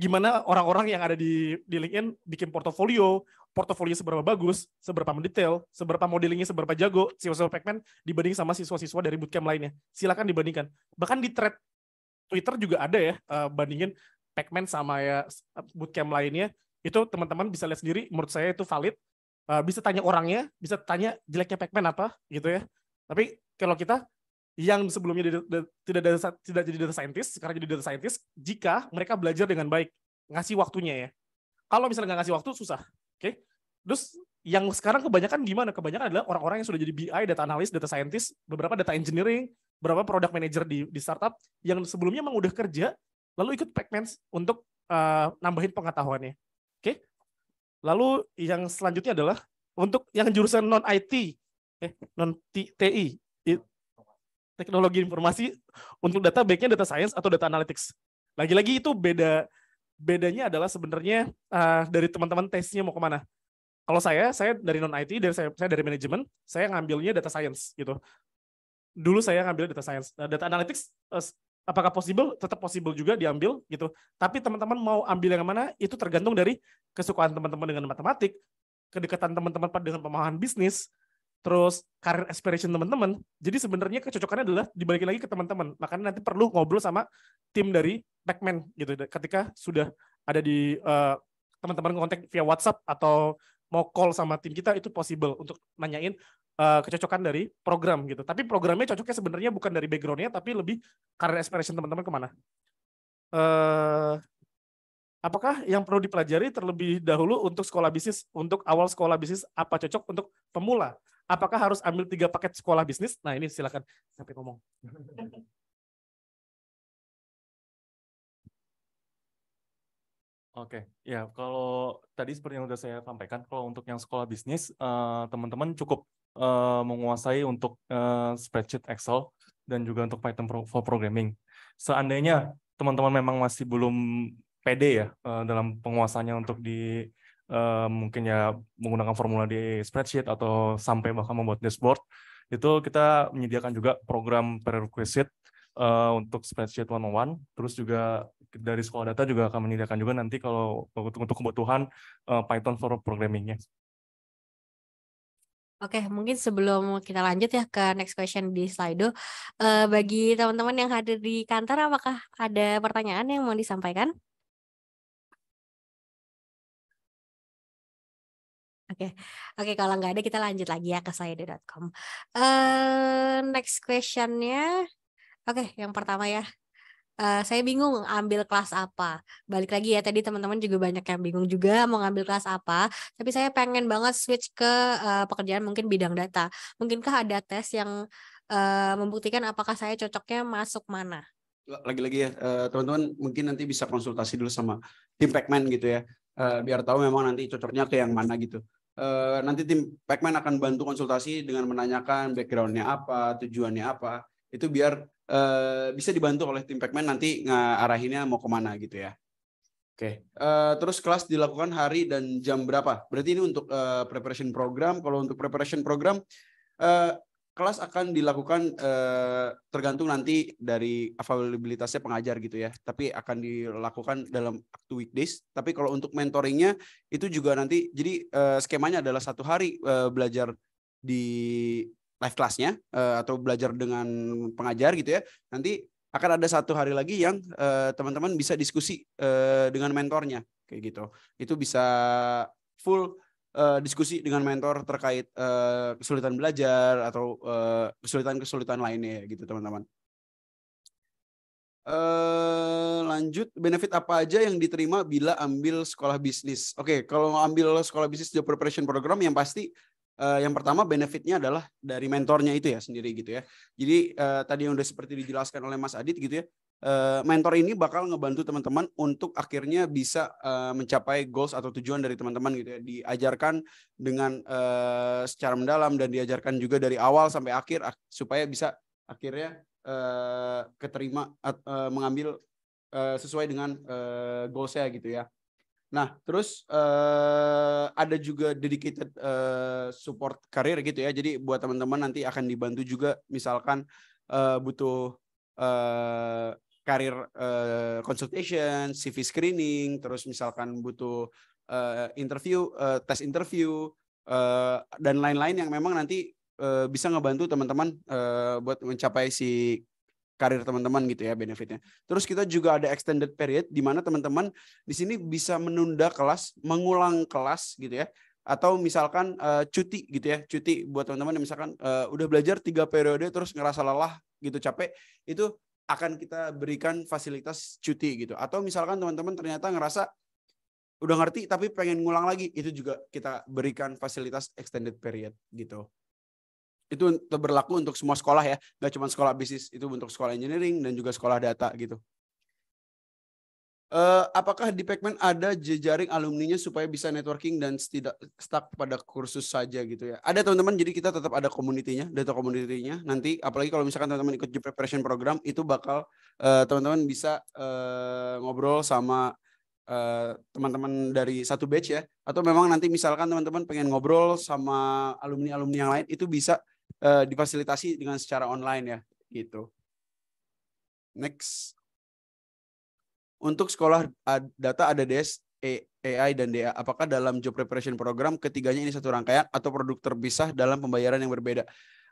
gimana orang-orang yang ada di di LinkedIn bikin portofolio, portofolio seberapa bagus, seberapa mendetail, seberapa modelingnya seberapa jago siswa-siswa Pacman dibanding sama siswa-siswa dari bootcamp lainnya. Silakan dibandingkan. Bahkan di thread Twitter juga ada ya uh, bandingin Pacman sama ya bootcamp lainnya. Itu teman-teman bisa lihat sendiri. Menurut saya itu valid. Uh, bisa tanya orangnya, bisa tanya jeleknya Pacman apa gitu ya. Tapi kalau kita yang sebelumnya tidak tidak jadi data scientist, sekarang jadi data scientist, jika mereka belajar dengan baik, ngasih waktunya ya. Kalau misalnya nggak ngasih waktu, susah. Oke. Okay? Terus yang sekarang kebanyakan gimana? Kebanyakan adalah orang-orang yang sudah jadi BI, data analis, data scientist, beberapa data engineering, beberapa product manager di, di startup yang sebelumnya memang udah kerja, lalu ikut Pacmans untuk uh, nambahin pengetahuannya. Oke. Okay? Lalu yang selanjutnya adalah untuk yang jurusan non IT, eh, non TI, teknologi informasi untuk data baiknya data science atau data analytics. Lagi-lagi itu beda bedanya adalah sebenarnya uh, dari teman-teman tesnya mau ke mana. Kalau saya, saya dari non IT, dari saya, saya dari manajemen, saya ngambilnya data science gitu. Dulu saya ngambil data science, uh, data analytics. Uh, apakah possible? Tetap possible juga diambil gitu. Tapi teman-teman mau ambil yang mana? Itu tergantung dari kesukaan teman-teman dengan matematik, kedekatan teman-teman dengan pemahaman bisnis, terus karir aspiration teman-teman. Jadi sebenarnya kecocokannya adalah dibalikin lagi ke teman-teman. Makanya nanti perlu ngobrol sama tim dari Pacman gitu. Ketika sudah ada di uh, teman-teman kontak via WhatsApp atau mau call sama tim kita itu possible untuk nanyain uh, kecocokan dari program gitu. Tapi programnya cocoknya sebenarnya bukan dari backgroundnya tapi lebih karir aspiration teman-teman ke mana. Uh, apakah yang perlu dipelajari terlebih dahulu untuk sekolah bisnis, untuk awal sekolah bisnis apa cocok untuk pemula? Apakah harus ambil tiga paket sekolah bisnis? Nah ini silakan sampai ngomong. Oke, ya kalau tadi seperti yang sudah saya sampaikan, kalau untuk yang sekolah bisnis, eh, teman-teman uh, cukup uh, menguasai untuk uh, spreadsheet Excel dan juga untuk Python for programming. Seandainya teman-teman memang masih belum pede ya uh, dalam penguasanya untuk di uh, mungkin ya menggunakan formula di spreadsheet atau sampai bahkan membuat dashboard itu kita menyediakan juga program prerequisite uh, untuk spreadsheet one on one terus juga dari sekolah data juga akan menyediakan juga nanti kalau untuk, untuk kebutuhan uh, Python for programmingnya. Oke, mungkin sebelum kita lanjut ya ke next question di Slido, uh, bagi teman-teman yang hadir di kantor, apakah ada pertanyaan yang mau disampaikan? Oke, oke kalau nggak ada kita lanjut lagi ya ke sayade.com. Uh, next questionnya, oke yang pertama ya. Uh, saya bingung ambil kelas apa. Balik lagi ya tadi teman-teman juga banyak yang bingung juga mau ngambil kelas apa. Tapi saya pengen banget switch ke uh, pekerjaan mungkin bidang data. Mungkinkah ada tes yang uh, membuktikan apakah saya cocoknya masuk mana? Lagi-lagi ya teman-teman mungkin nanti bisa konsultasi dulu sama tim Pacman gitu ya. Uh, biar tahu memang nanti cocoknya ke yang mana gitu. Uh, nanti tim Pacman akan bantu konsultasi dengan menanyakan backgroundnya apa, tujuannya apa. Itu biar uh, bisa dibantu oleh tim Pacman nanti ngarahinnya mau ke mana gitu ya. Oke, okay. uh, terus kelas dilakukan hari dan jam berapa? Berarti ini untuk uh, preparation program. Kalau untuk preparation program, uh, kelas akan dilakukan uh, tergantung nanti dari availabilitasnya pengajar gitu ya. Tapi akan dilakukan dalam waktu weekdays. Tapi kalau untuk mentoringnya itu juga nanti, jadi uh, skemanya adalah satu hari uh, belajar di live kelasnya uh, atau belajar dengan pengajar gitu ya. Nanti akan ada satu hari lagi yang teman-teman uh, bisa diskusi uh, dengan mentornya kayak gitu. Itu bisa full uh, diskusi dengan mentor terkait uh, kesulitan belajar atau kesulitan-kesulitan uh, lainnya gitu teman-teman. Uh, lanjut benefit apa aja yang diterima bila ambil sekolah bisnis? Oke, okay, kalau ambil sekolah bisnis job preparation program yang pasti uh, yang pertama benefitnya adalah dari mentornya itu ya sendiri gitu ya. Jadi uh, tadi yang udah seperti dijelaskan oleh Mas Adit gitu ya, uh, mentor ini bakal ngebantu teman-teman untuk akhirnya bisa uh, mencapai goals atau tujuan dari teman-teman gitu ya. Diajarkan dengan uh, secara mendalam dan diajarkan juga dari awal sampai akhir supaya bisa akhirnya uh, keterima mengambil sesuai dengan uh, goalsnya gitu ya. Nah, terus uh, ada juga dedicated uh, support karir gitu ya. Jadi buat teman-teman nanti akan dibantu juga misalkan uh, butuh uh, karir uh, consultation, CV screening, terus misalkan butuh uh, interview, uh, tes interview uh, dan lain-lain yang memang nanti uh, bisa ngebantu teman-teman uh, buat mencapai si karir teman-teman gitu ya benefitnya. Terus kita juga ada extended period di mana teman-teman di sini bisa menunda kelas, mengulang kelas gitu ya. Atau misalkan uh, cuti gitu ya, cuti buat teman-teman yang misalkan uh, udah belajar tiga periode terus ngerasa lelah gitu capek, itu akan kita berikan fasilitas cuti gitu. Atau misalkan teman-teman ternyata ngerasa udah ngerti tapi pengen ngulang lagi, itu juga kita berikan fasilitas extended period gitu itu berlaku untuk semua sekolah ya, nggak cuma sekolah bisnis, itu untuk sekolah engineering dan juga sekolah data gitu. Uh, apakah di Pacman ada jejaring alumninya supaya bisa networking dan tidak stuck pada kursus saja gitu ya? Ada teman-teman, jadi kita tetap ada komunitinya, data komunitinya. Nanti apalagi kalau misalkan teman-teman ikut job preparation program, itu bakal uh, teman-teman bisa uh, ngobrol sama teman-teman uh, dari satu batch ya. Atau memang nanti misalkan teman-teman pengen ngobrol sama alumni-alumni yang lain, itu bisa uh, difasilitasi dengan secara online ya gitu. Next. Untuk sekolah data ada DS, AI dan DA. Apakah dalam job preparation program ketiganya ini satu rangkaian atau produk terpisah dalam pembayaran yang berbeda?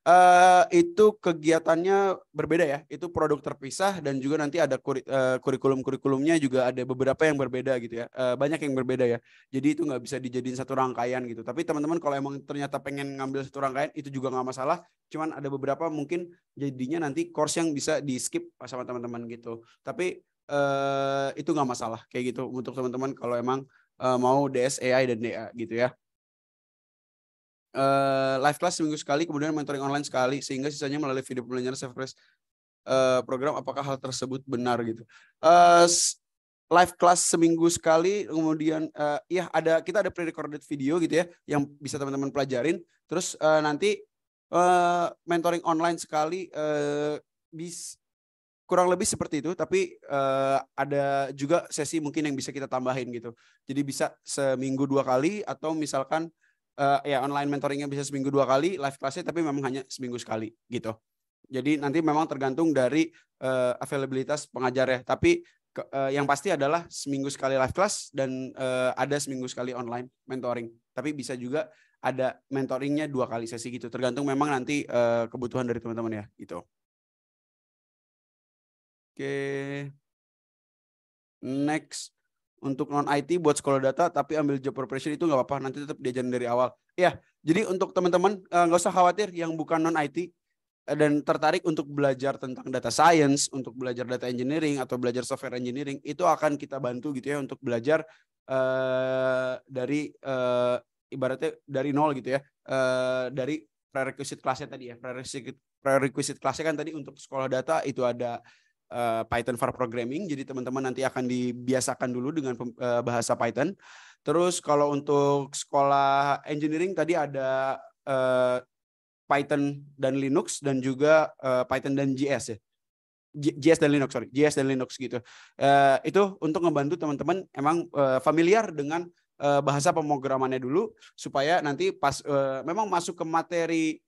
Uh, itu kegiatannya berbeda ya. Itu produk terpisah dan juga nanti ada uh, kurikulum-kurikulumnya juga ada beberapa yang berbeda gitu ya. Uh, banyak yang berbeda ya. Jadi itu nggak bisa dijadiin satu rangkaian gitu. Tapi teman-teman kalau emang ternyata pengen ngambil satu rangkaian itu juga nggak masalah. Cuman ada beberapa mungkin jadinya nanti course yang bisa di skip sama teman-teman gitu. Tapi uh, itu nggak masalah kayak gitu untuk teman-teman kalau emang uh, mau DS, AI dan DA gitu ya uh, live class seminggu sekali, kemudian mentoring online sekali, sehingga sisanya melalui video pembelajaran self press uh, program. Apakah hal tersebut benar gitu? Uh, live class seminggu sekali, kemudian uh, ya ada kita ada pre-recorded video gitu ya, yang bisa teman-teman pelajarin. Terus uh, nanti uh, mentoring online sekali uh, bis kurang lebih seperti itu tapi uh, ada juga sesi mungkin yang bisa kita tambahin gitu jadi bisa seminggu dua kali atau misalkan uh, ya online mentoringnya bisa seminggu dua kali, live classnya tapi memang hanya seminggu sekali gitu. Jadi nanti memang tergantung dari uh, availabilitas pengajar ya. Tapi ke, uh, yang pasti adalah seminggu sekali live class dan uh, ada seminggu sekali online mentoring. Tapi bisa juga ada mentoringnya dua kali sesi gitu. Tergantung memang nanti uh, kebutuhan dari teman-teman ya gitu. Oke. Next. untuk non IT buat sekolah data tapi ambil job preparation itu nggak apa-apa nanti tetap diajarin dari awal. Ya, jadi untuk teman-teman eh, nggak usah khawatir yang bukan non IT eh, dan tertarik untuk belajar tentang data science, untuk belajar data engineering atau belajar software engineering itu akan kita bantu gitu ya untuk belajar eh, dari eh, ibaratnya dari nol gitu ya, dari prerequisite kelasnya tadi ya, prerequisite prerequisite kelasnya kan tadi untuk sekolah data itu ada uh, Python for programming. Jadi teman-teman nanti akan dibiasakan dulu dengan uh, bahasa Python. Terus kalau untuk sekolah engineering tadi ada uh, Python dan Linux dan juga Python dan JS ya. JS dan Linux sorry, JS dan Linux gitu. Itu untuk membantu teman-teman emang familiar dengan bahasa pemrogramannya dulu supaya nanti pas memang masuk ke materi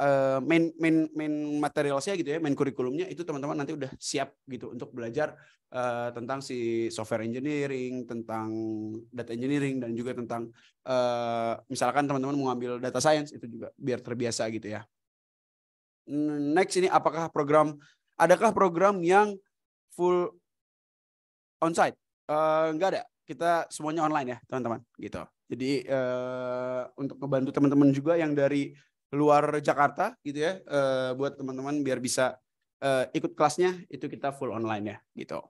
uh, main main main materialnya gitu ya, main kurikulumnya itu teman-teman nanti udah siap gitu untuk belajar uh, tentang si software engineering, tentang data engineering dan juga tentang uh, misalkan teman-teman mau ngambil data science itu juga biar terbiasa gitu ya. Next ini apakah program adakah program yang full onsite? Uh, enggak ada. Kita semuanya online ya, teman-teman, gitu. Jadi uh, untuk membantu teman-teman juga yang dari luar Jakarta gitu ya uh, buat teman-teman biar bisa uh, ikut kelasnya itu kita full online ya gitu.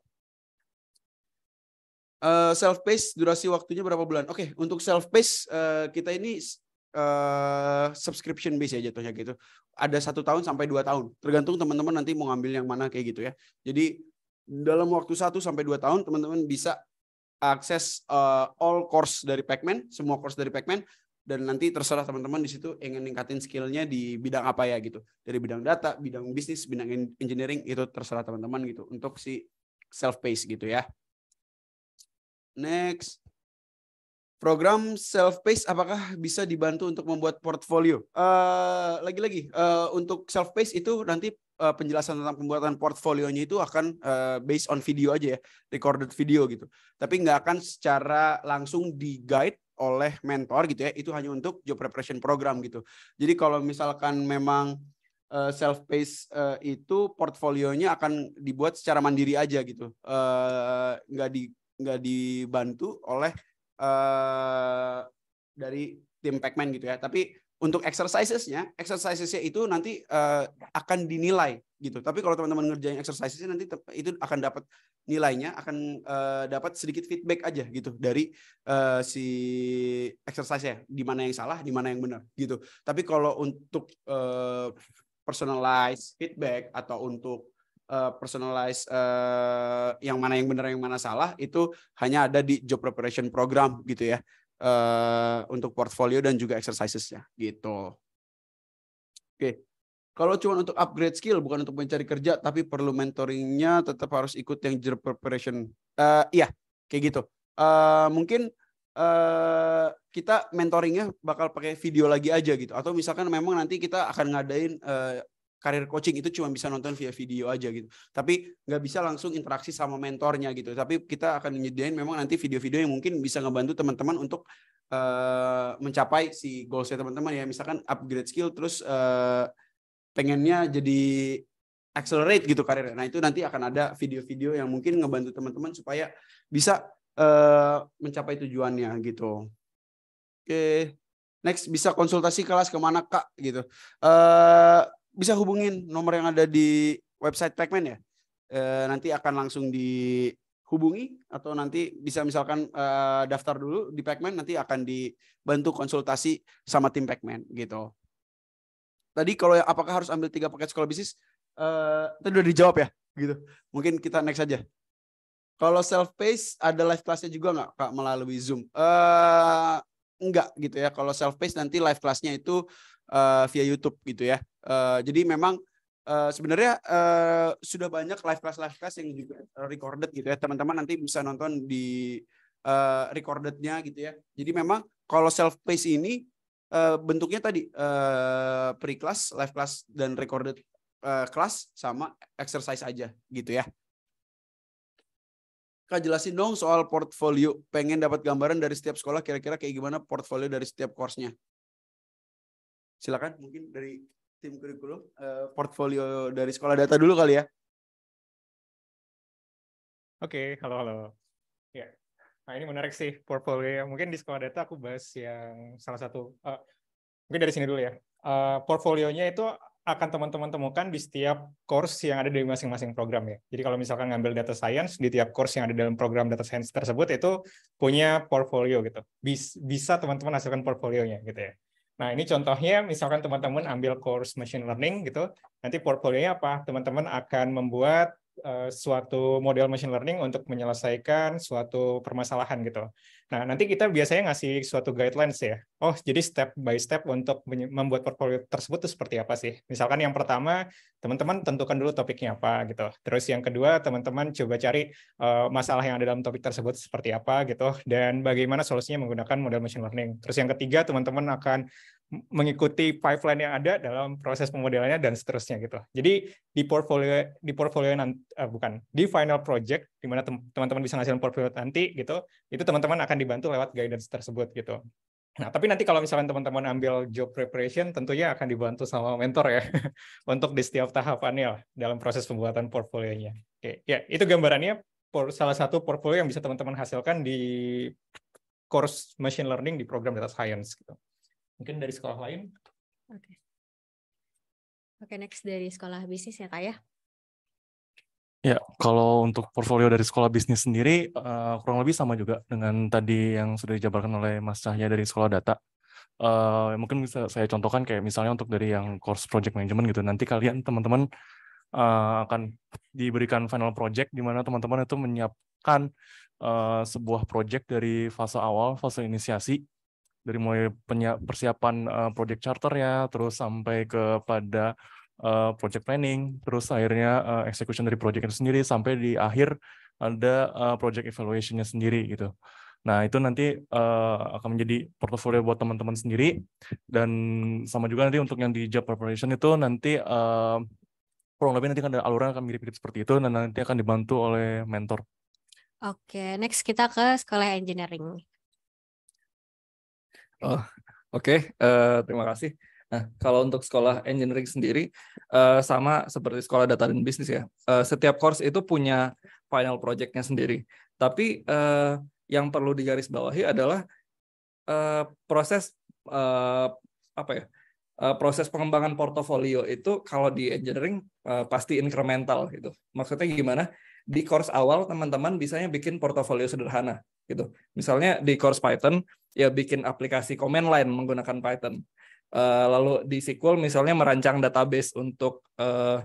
Uh, self pace durasi waktunya berapa bulan? Oke, okay, untuk self pace uh, kita ini uh, subscription base ya jatuhnya gitu. Ada satu tahun sampai dua tahun, tergantung teman-teman nanti mau ngambil yang mana kayak gitu ya. Jadi dalam waktu satu sampai dua tahun teman-teman bisa akses uh, all course dari Pacman, semua course dari Pacman dan nanti terserah teman-teman di situ ingin ningkatin skillnya di bidang apa ya gitu. Dari bidang data bidang bisnis bidang engineering itu terserah teman-teman gitu. Untuk si self pace gitu ya. Next. Program self pace apakah bisa dibantu untuk membuat portfolio? Uh, lagi-lagi uh, untuk self pace itu nanti uh, penjelasan tentang pembuatan portfolionya itu akan uh, based on video aja ya recorded video gitu. Tapi nggak akan secara langsung di guide oleh mentor gitu ya itu hanya untuk job preparation program gitu. Jadi kalau misalkan memang uh, eh, self pace uh, itu portfolionya akan dibuat secara mandiri aja gitu. Uh, nggak di nggak dibantu oleh uh, dari tim Pacman gitu ya. Tapi untuk exercisesnya, exercisesnya itu nanti uh, akan dinilai gitu. Tapi kalau teman-teman ngerjain exercisesnya nanti itu akan dapat nilainya, akan uh, dapat sedikit feedback aja gitu dari uh, si exercise-nya, di mana yang salah, di mana yang benar gitu. Tapi kalau untuk uh, personalized feedback atau untuk uh, personalize uh, yang mana yang benar yang mana salah itu hanya ada di job preparation program gitu ya uh, untuk portfolio dan juga exercisesnya gitu. Oke. Kalau cuma untuk upgrade skill bukan untuk mencari kerja tapi perlu mentoringnya tetap harus ikut yang job preparation. Uh, iya, kayak gitu. Uh, mungkin uh, kita mentoringnya bakal pakai video lagi aja gitu atau misalkan memang nanti kita akan ngadain karir coaching itu cuma bisa nonton via video aja gitu. Tapi nggak bisa langsung interaksi sama mentornya gitu. Tapi kita akan menyediain memang nanti video-video yang mungkin bisa ngebantu teman-teman untuk uh, mencapai si goalsnya teman-teman ya. Misalkan upgrade skill terus uh, pengennya jadi accelerate gitu karirnya. Nah itu nanti akan ada video-video yang mungkin ngebantu teman-teman supaya bisa uh, mencapai tujuannya gitu. Oke, next bisa konsultasi kelas ke mana kak gitu. Uh, bisa hubungin nomor yang ada di website Pacman ya. E, nanti akan langsung dihubungi atau nanti bisa misalkan e, daftar dulu di Pacman nanti akan dibantu konsultasi sama tim Pacman gitu. Tadi kalau apakah harus ambil tiga paket sekolah bisnis? E, tadi udah dijawab ya gitu. Mungkin kita next aja. Kalau self pace ada live classnya juga nggak kak melalui Zoom? Uh, enggak gitu ya. Kalau self pace nanti live classnya itu uh, via YouTube gitu ya. Uh, jadi memang uh, sebenarnya uh, sudah banyak live class live class yang juga recorded gitu ya. Teman-teman nanti bisa nonton di uh, recordednya gitu ya. Jadi memang kalau self pace ini uh, bentuknya tadi uh, pre class, live class dan recorded uh, class sama exercise aja gitu ya. Kak jelasin dong soal portfolio. Pengen dapat gambaran dari setiap sekolah kira-kira kayak gimana portfolio dari setiap course-nya silakan mungkin dari tim kurikulum uh, portfolio dari sekolah data dulu kali ya. Oke, okay, halo halo. Ya, Nah ini menarik sih portfolio. Mungkin di sekolah data aku bahas yang salah satu. Uh, mungkin dari sini dulu ya. Uh, portfolionya itu akan teman-teman temukan di setiap course yang ada di masing-masing program ya. Jadi kalau misalkan ngambil data science di tiap course yang ada dalam program data science tersebut itu punya portfolio gitu. Bisa teman-teman hasilkan portfolionya gitu ya. Nah, ini contohnya misalkan teman-teman ambil course machine learning gitu, nanti portfolionya apa? Teman-teman akan membuat uh, suatu model machine learning untuk menyelesaikan suatu permasalahan gitu. Nah, nanti kita biasanya ngasih suatu guidelines ya. Oh, jadi step by step untuk membuat portfolio tersebut itu seperti apa sih? Misalkan yang pertama, teman-teman tentukan dulu topiknya apa gitu. Terus yang kedua, teman-teman coba cari uh, masalah yang ada dalam topik tersebut seperti apa gitu dan bagaimana solusinya menggunakan model machine learning. Terus yang ketiga, teman-teman akan mengikuti pipeline yang ada dalam proses pemodelannya dan seterusnya gitu. Jadi di portfolio di portfolio nanti uh, bukan di final project di mana teman-teman bisa ngasilin portfolio nanti gitu, itu teman-teman akan dibantu lewat guidance tersebut gitu. Nah, tapi nanti kalau misalkan teman-teman ambil job preparation tentunya akan dibantu sama mentor ya untuk di setiap tahapannya lah, dalam proses pembuatan portfolionya. Oke, ya itu gambarannya salah satu portfolio yang bisa teman-teman hasilkan di course machine learning di program data science gitu. Mungkin dari sekolah lain? Oke. Okay. Oke, okay, next dari sekolah bisnis ya, Kak ya? Ya, kalau untuk portfolio dari sekolah bisnis sendiri uh, kurang lebih sama juga dengan tadi yang sudah dijabarkan oleh Mas Cahya dari sekolah data. Uh, mungkin bisa saya contohkan kayak misalnya untuk dari yang course project management gitu. Nanti kalian teman-teman uh, akan diberikan final project di mana teman-teman itu menyiapkan uh, sebuah project dari fase awal, fase inisiasi dari mulai persiapan uh, project charter ya, terus sampai kepada uh, project planning, terus akhirnya uh, execution dari project itu sendiri sampai di akhir ada uh, project evaluation-nya sendiri gitu. Nah, itu nanti uh, akan menjadi portofolio buat teman-teman sendiri dan sama juga nanti untuk yang di job preparation itu nanti uh, kurang lebih nanti kan ada aluran akan mirip-mirip seperti itu dan nanti akan dibantu oleh mentor. Oke, next kita ke sekolah engineering. Oh, oke. Okay. Uh, eh, terima kasih. Nah, kalau untuk sekolah engineering sendiri uh, sama seperti sekolah data dan bisnis ya. Uh, setiap course itu punya final projectnya sendiri. Tapi uh, yang perlu digarisbawahi adalah uh, proses uh, apa ya? Uh, proses pengembangan portofolio itu kalau di engineering uh, pasti incremental gitu. Maksudnya gimana? Di course awal teman-teman bisanya bikin portofolio sederhana gitu. Misalnya di course Python ya bikin aplikasi command line menggunakan Python. Uh, lalu di SQL misalnya merancang database untuk uh,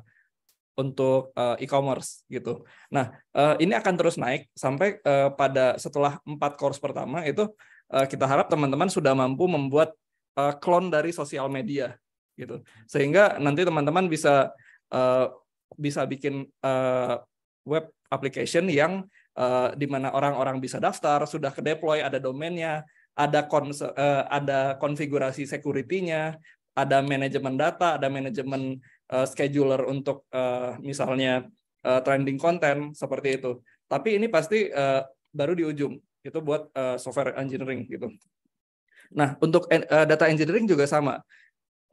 untuk uh, e-commerce gitu. Nah ini akan terus naik sampai pada setelah empat course pertama itu kita harap teman-teman sudah mampu membuat uh, dari sosial media gitu. Sehingga nanti teman-teman bisa bisa bikin web application yang uh, di mana orang-orang bisa daftar, sudah ke deploy, ada domainnya, ada kons uh, ada konfigurasi security-nya, ada manajemen data, ada manajemen uh, scheduler untuk uh, misalnya uh, trending konten seperti itu. Tapi ini pasti uh, baru di ujung. Itu buat uh, software engineering gitu. Nah, untuk data engineering juga sama.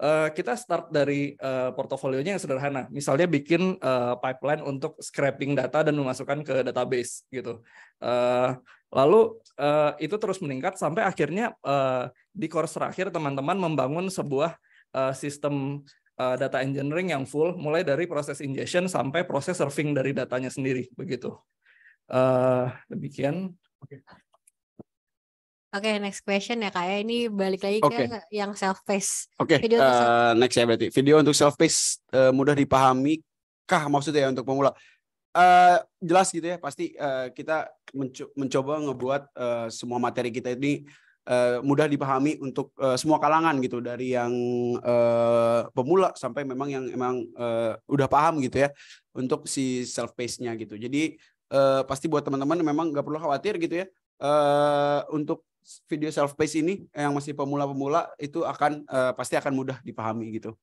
Uh, kita start dari uh, portofolionya yang sederhana. Misalnya bikin uh, pipeline untuk scraping data dan memasukkan ke database gitu. Uh, lalu uh, itu terus meningkat sampai akhirnya uh, di course terakhir teman-teman membangun sebuah uh, sistem uh, data engineering yang full, mulai dari proses ingestion sampai proses serving dari datanya sendiri begitu. Uh, demikian. Okay. Oke, okay, next question ya kak ya. Ini balik lagi okay. ke yang self pace. Oke, okay. uh, next ya berarti. Video untuk self pace uh, mudah dipahami kah maksudnya ya untuk pemula? Uh, jelas gitu ya, pasti uh, kita menco mencoba ngebuat uh, semua materi kita ini uh, mudah dipahami untuk uh, semua kalangan gitu dari yang uh, pemula sampai memang yang emang uh, udah paham gitu ya untuk si self pace-nya gitu. Jadi uh, pasti buat teman-teman memang nggak perlu khawatir gitu ya uh, untuk video self pace ini yang masih pemula-pemula itu akan uh, pasti akan mudah dipahami gitu.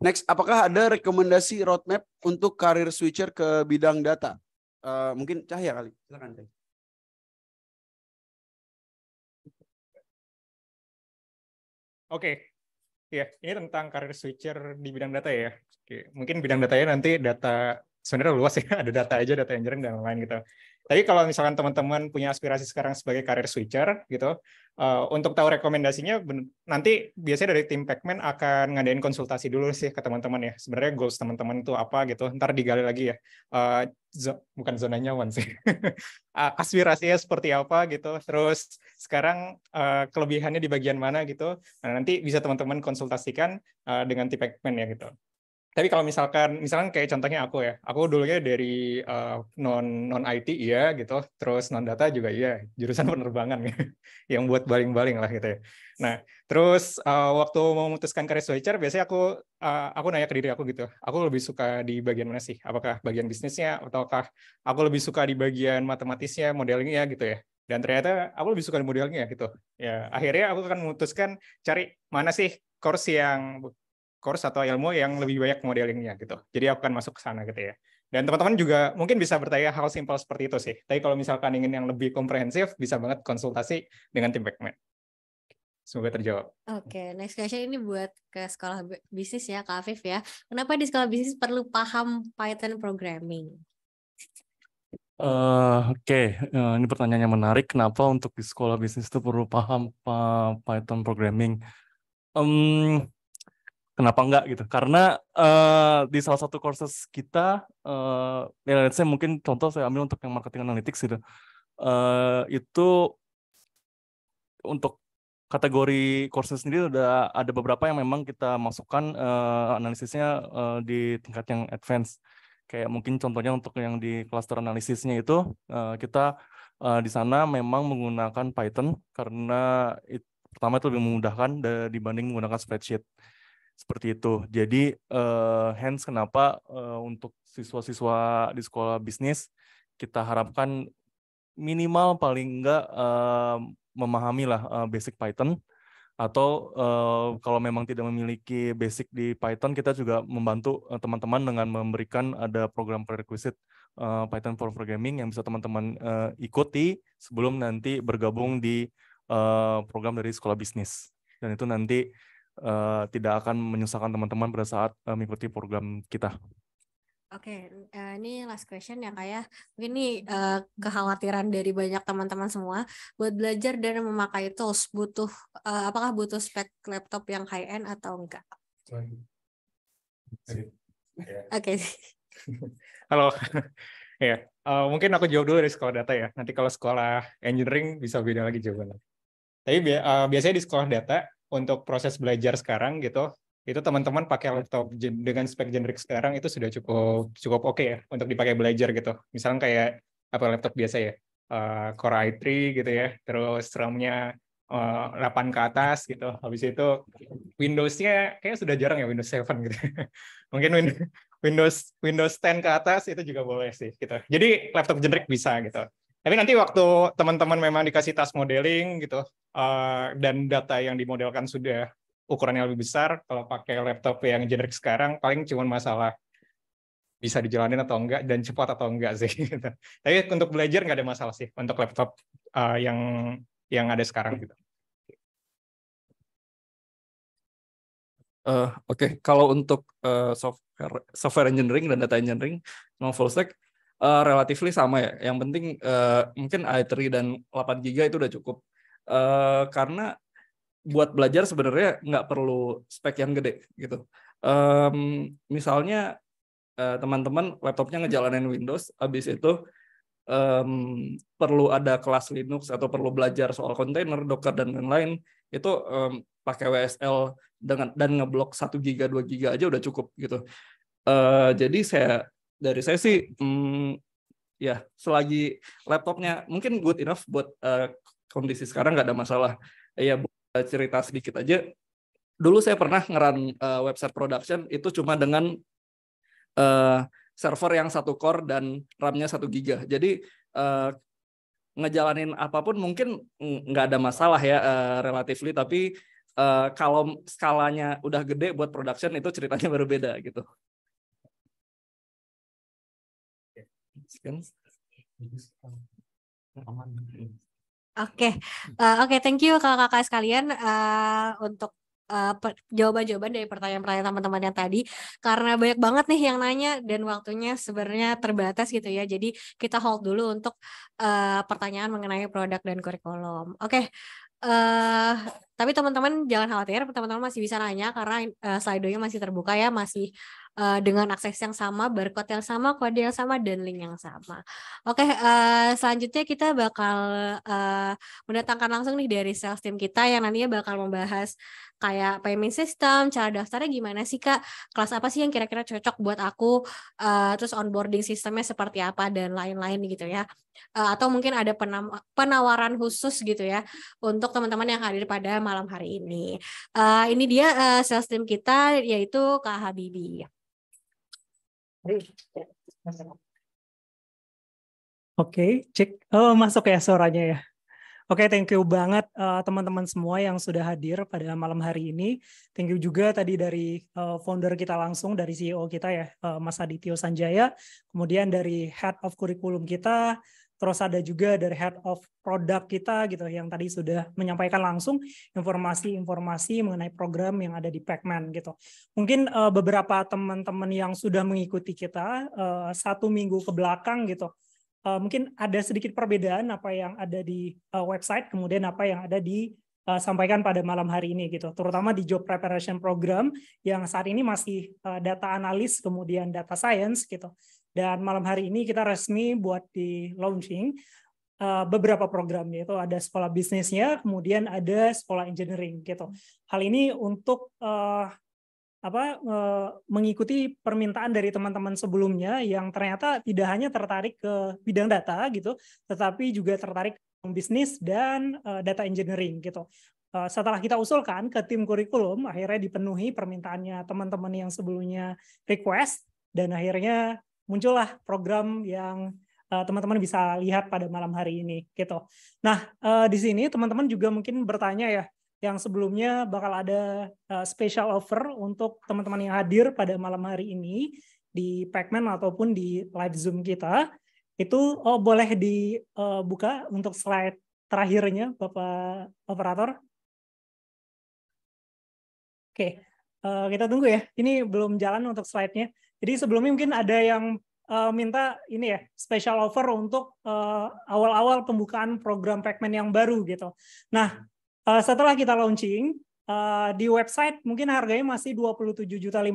Next, apakah ada rekomendasi roadmap untuk karir switcher ke bidang data? Uh, mungkin Cahya kali, silakan Cahya. Oke, ya ini tentang karir switcher di bidang data ya. Oke, mungkin bidang datanya nanti data sebenarnya luas ya, ada data aja, data engineering dan lain-lain gitu. Tapi kalau misalkan teman-teman punya aspirasi sekarang sebagai karir switcher gitu, uh, untuk tahu rekomendasinya nanti biasanya dari tim Pacman akan ngadain konsultasi dulu sih ke teman-teman ya. Sebenarnya goals teman-teman itu apa gitu. Ntar digali lagi ya. Uh, zo bukan zona nyaman sih. aspirasinya seperti apa gitu. Terus sekarang uh, kelebihannya di bagian mana gitu. Nah, nanti bisa teman-teman konsultasikan uh, dengan tim Pacman ya gitu tapi kalau misalkan misalkan kayak contohnya aku ya aku dulunya dari uh, non non IT iya gitu terus non data juga iya jurusan penerbangan yang buat baling-baling lah gitu ya. Nah terus uh, waktu memutuskan karir switcher biasanya aku uh, aku nanya ke diri aku gitu aku lebih suka di bagian mana sih? Apakah bagian bisnisnya ataukah aku lebih suka di bagian matematisnya modelingnya gitu ya? Dan ternyata aku lebih suka di modelingnya gitu. Ya akhirnya aku akan memutuskan cari mana sih course yang course atau ilmu yang lebih banyak modelingnya gitu. Jadi aku akan masuk ke sana gitu ya. Dan teman-teman juga mungkin bisa bertanya hal simpel seperti itu sih. Tapi kalau misalkan ingin yang lebih komprehensif, bisa banget konsultasi dengan tim Backman. Semoga terjawab. Oke, okay, next question ini buat ke sekolah bisnis ya, Kak Afif ya. Kenapa di sekolah bisnis perlu paham Python programming? Uh, Oke, okay. uh, ini pertanyaannya menarik. Kenapa untuk di sekolah bisnis itu perlu paham Python programming? Um, kenapa enggak gitu. Karena uh, di salah satu courses kita uh, ya saya mungkin contoh saya ambil untuk yang marketing analytics gitu. Uh, itu untuk kategori courses sendiri udah ada beberapa yang memang kita masukkan uh, analisisnya uh, di tingkat yang advance. Kayak mungkin contohnya untuk yang di cluster analisisnya itu uh, kita uh, di sana memang menggunakan Python karena it, pertama itu lebih memudahkan dibanding menggunakan spreadsheet seperti itu. Jadi uh, hence kenapa uh, untuk siswa-siswa di sekolah bisnis kita harapkan minimal paling enggak uh, memahami lah uh, basic Python atau uh, kalau memang tidak memiliki basic di Python kita juga membantu teman-teman uh, dengan memberikan ada program prerequisite uh, Python for programming yang bisa teman-teman uh, ikuti sebelum nanti bergabung di uh, program dari sekolah bisnis dan itu nanti uh, tidak akan menyusahkan teman-teman pada saat uh, mengikuti program kita. Oke, okay, uh, ini last question ya kak ya. Mungkin ini uh, kekhawatiran dari banyak teman-teman semua buat belajar dan memakai tools butuh uh, apakah butuh spek laptop yang high end atau enggak? Oke. Okay. Halo. ya, uh, mungkin aku jawab dulu dari sekolah data ya. Nanti kalau sekolah engineering bisa beda lagi jawabannya. Tapi uh, biasanya di sekolah data untuk proses belajar sekarang gitu itu teman-teman pakai laptop dengan spek generik sekarang itu sudah cukup cukup oke okay ya untuk dipakai belajar gitu. Misalnya kayak apa laptop biasa ya uh, Core i3 gitu ya terus RAM-nya uh, eh, 8 ke atas gitu. Habis itu Windows-nya kayak sudah jarang ya Windows 7 gitu. Mungkin Windows Windows 10 ke atas itu juga boleh sih gitu. Jadi laptop generik bisa gitu. Tapi nanti waktu teman-teman memang dikasih tas modeling gitu uh, dan data yang dimodelkan sudah ukurannya lebih besar, kalau pakai laptop yang generik sekarang paling cuma masalah bisa dijalanin atau enggak dan cepat atau enggak sih. Gitu. Tapi untuk belajar nggak ada masalah sih untuk laptop uh, yang yang ada sekarang. Uh, Oke, okay. kalau untuk software software engineering dan data engineering, mau full stack, uh, relatively sama ya. Yang penting uh, mungkin i3 dan 8 GB itu udah cukup. Uh, karena buat belajar sebenarnya nggak perlu spek yang gede gitu. Um, misalnya uh, teman-teman laptopnya ngejalanin Windows, habis itu um, perlu ada kelas Linux atau perlu belajar soal kontainer, Docker dan lain-lain, itu um, pakai WSL dengan dan ngeblok 1 giga 2 giga aja udah cukup gitu. Uh, jadi saya dari saya sih hmm, ya selagi laptopnya mungkin good enough buat uh, kondisi sekarang nggak ada masalah. Ya buat cerita sedikit aja. Dulu saya pernah ngeran uh, website production itu cuma dengan uh, server yang satu core dan RAM-nya satu giga. Jadi uh, ngejalanin apa pun mungkin nggak ada masalah ya uh, relatively. Tapi uh, kalau skalanya udah gede buat production itu ceritanya berbeda gitu Oke, okay. uh, oke, okay, thank you kakak-kakak sekalian uh, untuk uh, jawaban-jawaban dari pertanyaan-pertanyaan teman-teman yang tadi karena banyak banget nih yang nanya dan waktunya sebenarnya terbatas gitu ya. Jadi kita hold dulu untuk uh, pertanyaan mengenai produk dan kurikulum. Oke. Okay. Uh, tapi teman-teman jangan khawatir, teman-teman masih bisa nanya karena uh, slide-nya masih terbuka ya, masih uh, dengan akses yang sama, barcode yang sama, kode yang sama, dan link yang sama. Oke, uh, selanjutnya kita bakal uh, mendatangkan langsung nih dari sales team kita yang nantinya bakal membahas kayak payment system, cara daftarnya gimana sih kak, kelas apa sih yang kira-kira cocok buat aku, uh, terus onboarding sistemnya seperti apa dan lain-lain gitu ya. Uh, atau mungkin ada penawaran khusus gitu ya untuk teman-teman yang hadir pada malam hari ini. Uh, ini dia uh, sales team kita yaitu Kak Habibi. Oke, cek. Oh, masuk ya suaranya ya. Oke, thank you banget uh, teman-teman semua yang sudah hadir pada malam hari ini. Thank you juga tadi dari uh, founder kita langsung, dari CEO kita ya, uh, Mas Adityo Sanjaya. Kemudian dari Head of Curriculum kita, Terus ada juga dari head of product kita gitu yang tadi sudah menyampaikan langsung informasi-informasi mengenai program yang ada di Pacman gitu. Mungkin uh, beberapa teman-teman yang sudah mengikuti kita uh, satu minggu ke belakang gitu, uh, mungkin ada sedikit perbedaan apa yang ada di uh, website, kemudian apa yang ada di uh, sampaikan pada malam hari ini gitu, terutama di job preparation program yang saat ini masih data analis kemudian data science gitu. Dan malam hari ini kita resmi buat di launching beberapa program yaitu ada sekolah bisnisnya, kemudian ada sekolah engineering gitu. Hal ini untuk apa uh, mengikuti permintaan dari teman-teman sebelumnya yang ternyata tidak hanya tertarik ke bidang data gitu, tetapi juga tertarik ke bisnis dan uh, data engineering gitu. Uh, setelah kita usulkan ke tim kurikulum, akhirnya dipenuhi permintaannya teman-teman yang sebelumnya request dan akhirnya muncullah program yang eh, teman-teman bisa lihat pada malam hari ini gitu. Nah, di sini teman-teman juga mungkin bertanya ya, yang sebelumnya bakal ada uh, special offer untuk teman-teman yang hadir pada malam hari ini di Pacman ataupun di live Zoom kita. Itu oh boleh dibuka uh, untuk slide terakhirnya Bapak operator. Oke, uh, kita tunggu ya. Ini belum jalan untuk slide-nya. Jadi sebelumnya mungkin ada yang minta ini ya special offer untuk awal eh, awal-awal pembukaan program Pacman yang baru gitu. Nah uh, setelah kita launching uh, di website mungkin harganya masih 27.500.000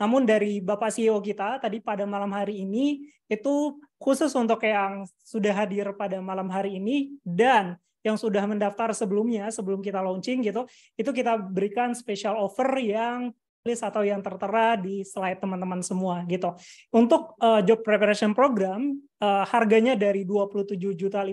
namun dari Bapak CEO kita tadi pada malam hari ini itu khusus untuk yang sudah hadir pada malam hari ini dan yang sudah mendaftar sebelumnya sebelum kita launching gitu itu kita berikan special offer yang list atau yang tertera di slide teman-teman semua gitu. Untuk uh, job preparation program uh, harganya dari 27.500.000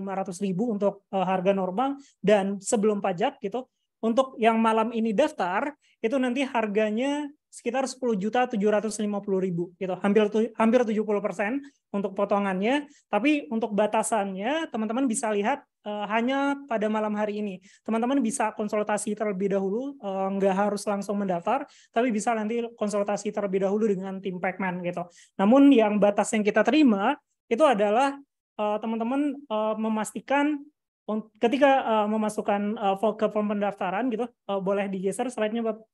untuk uh, harga normal dan sebelum pajak gitu. Untuk yang malam ini daftar itu nanti harganya sekitar 10 juta 750 ribu gitu. Hampir hampir 70 persen untuk potongannya. Tapi untuk batasannya teman-teman bisa lihat uh, hanya pada malam hari ini. Teman-teman bisa konsultasi terlebih dahulu uh, nggak harus langsung mendaftar tapi bisa nanti konsultasi terlebih dahulu dengan tim Pacman gitu. Namun yang batas yang kita terima itu adalah uh, teman-teman uh, memastikan ketika uh, memasukkan uh, ke form pendaftaran gitu uh, boleh digeser slide-nya Bapak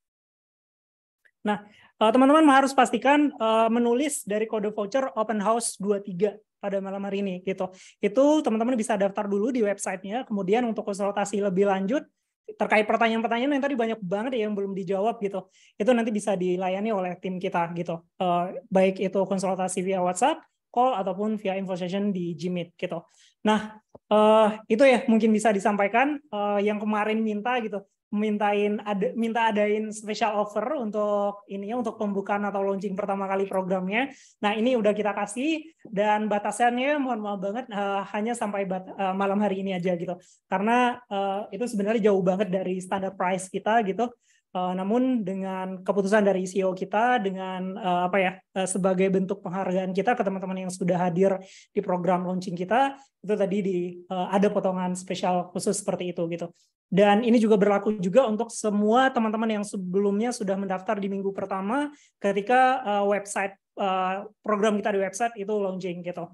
Nah, teman-teman harus pastikan uh, menulis dari kode voucher open house 23 pada malam hari ini gitu. Itu teman-teman bisa daftar dulu di websitenya, kemudian untuk konsultasi lebih lanjut terkait pertanyaan-pertanyaan yang tadi banyak banget ya yang belum dijawab gitu. Itu nanti bisa dilayani oleh tim kita gitu. Uh, baik itu konsultasi via WhatsApp, call ataupun via info session di Gmeet gitu. Nah, uh, itu ya mungkin bisa disampaikan uh, yang kemarin minta gitu mintain ada minta adain special offer untuk ini ya untuk pembukaan atau launching pertama kali programnya. Nah ini udah kita kasih dan batasannya mohon maaf banget uh, hanya sampai bat, uh, malam hari ini aja gitu. Karena uh, itu sebenarnya jauh banget dari standar price kita gitu. Uh, namun dengan keputusan dari CEO kita, dengan uh, apa ya uh, sebagai bentuk penghargaan kita ke teman-teman yang sudah hadir di program launching kita, itu tadi di uh, ada potongan spesial khusus seperti itu gitu. Dan ini juga berlaku juga untuk semua teman-teman yang sebelumnya sudah mendaftar di minggu pertama ketika uh, website uh, program kita di website itu launching gitu.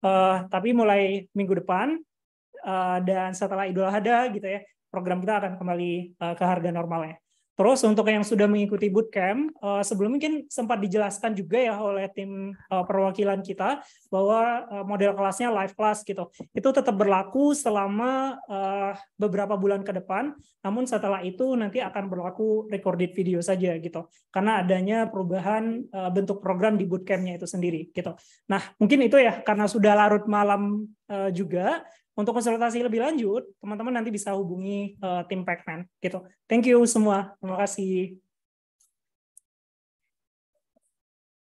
Uh, tapi mulai minggu depan uh, dan setelah Idul Adha gitu ya, program kita akan kembali uh, ke harga normalnya. Terus untuk yang sudah mengikuti bootcamp, uh, sebelumnya mungkin sempat dijelaskan juga ya oleh tim uh, perwakilan kita bahwa uh, model kelasnya live class gitu. Itu tetap berlaku selama beberapa bulan ke depan, namun setelah itu nanti akan berlaku recorded video saja gitu. Karena adanya perubahan bentuk program di bootcampnya itu sendiri gitu. Nah, mungkin itu ya karena sudah larut malam juga untuk konsultasi lebih lanjut, teman-teman nanti bisa hubungi uh, tim Pacman gitu. Thank you semua. Terima kasih.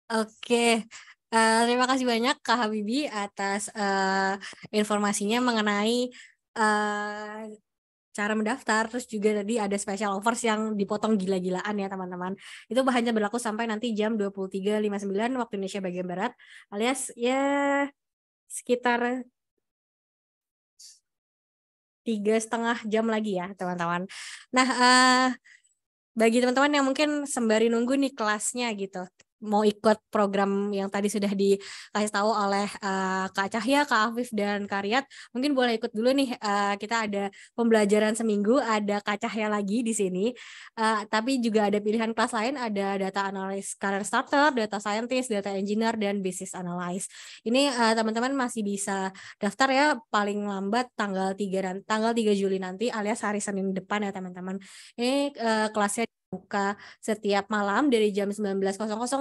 Oke, uh, terima kasih banyak Kak Habibi atas uh, informasinya mengenai uh, cara mendaftar, terus juga tadi ada special offers yang dipotong gila-gilaan ya teman-teman. Itu hanya berlaku sampai nanti jam 23.59 waktu Indonesia bagian Barat, alias ya sekitar tiga setengah jam lagi ya teman-teman. Nah uh, bagi teman-teman yang mungkin sembari nunggu nih kelasnya gitu, mau ikut program yang tadi sudah dikasih tahu oleh uh, Kak Cahya, Kak Afif dan Kak Riyad, mungkin boleh ikut dulu nih. Uh, kita ada pembelajaran seminggu, ada Kak Cahya lagi di sini. Uh, tapi juga ada pilihan kelas lain, ada data analis career starter, data scientist, data engineer dan business analyst. Ini uh, teman-teman masih bisa daftar ya paling lambat tanggal 3 dan tanggal 3 Juli nanti alias hari Senin depan ya teman-teman. Ini uh, kelasnya buka setiap malam dari jam 19.00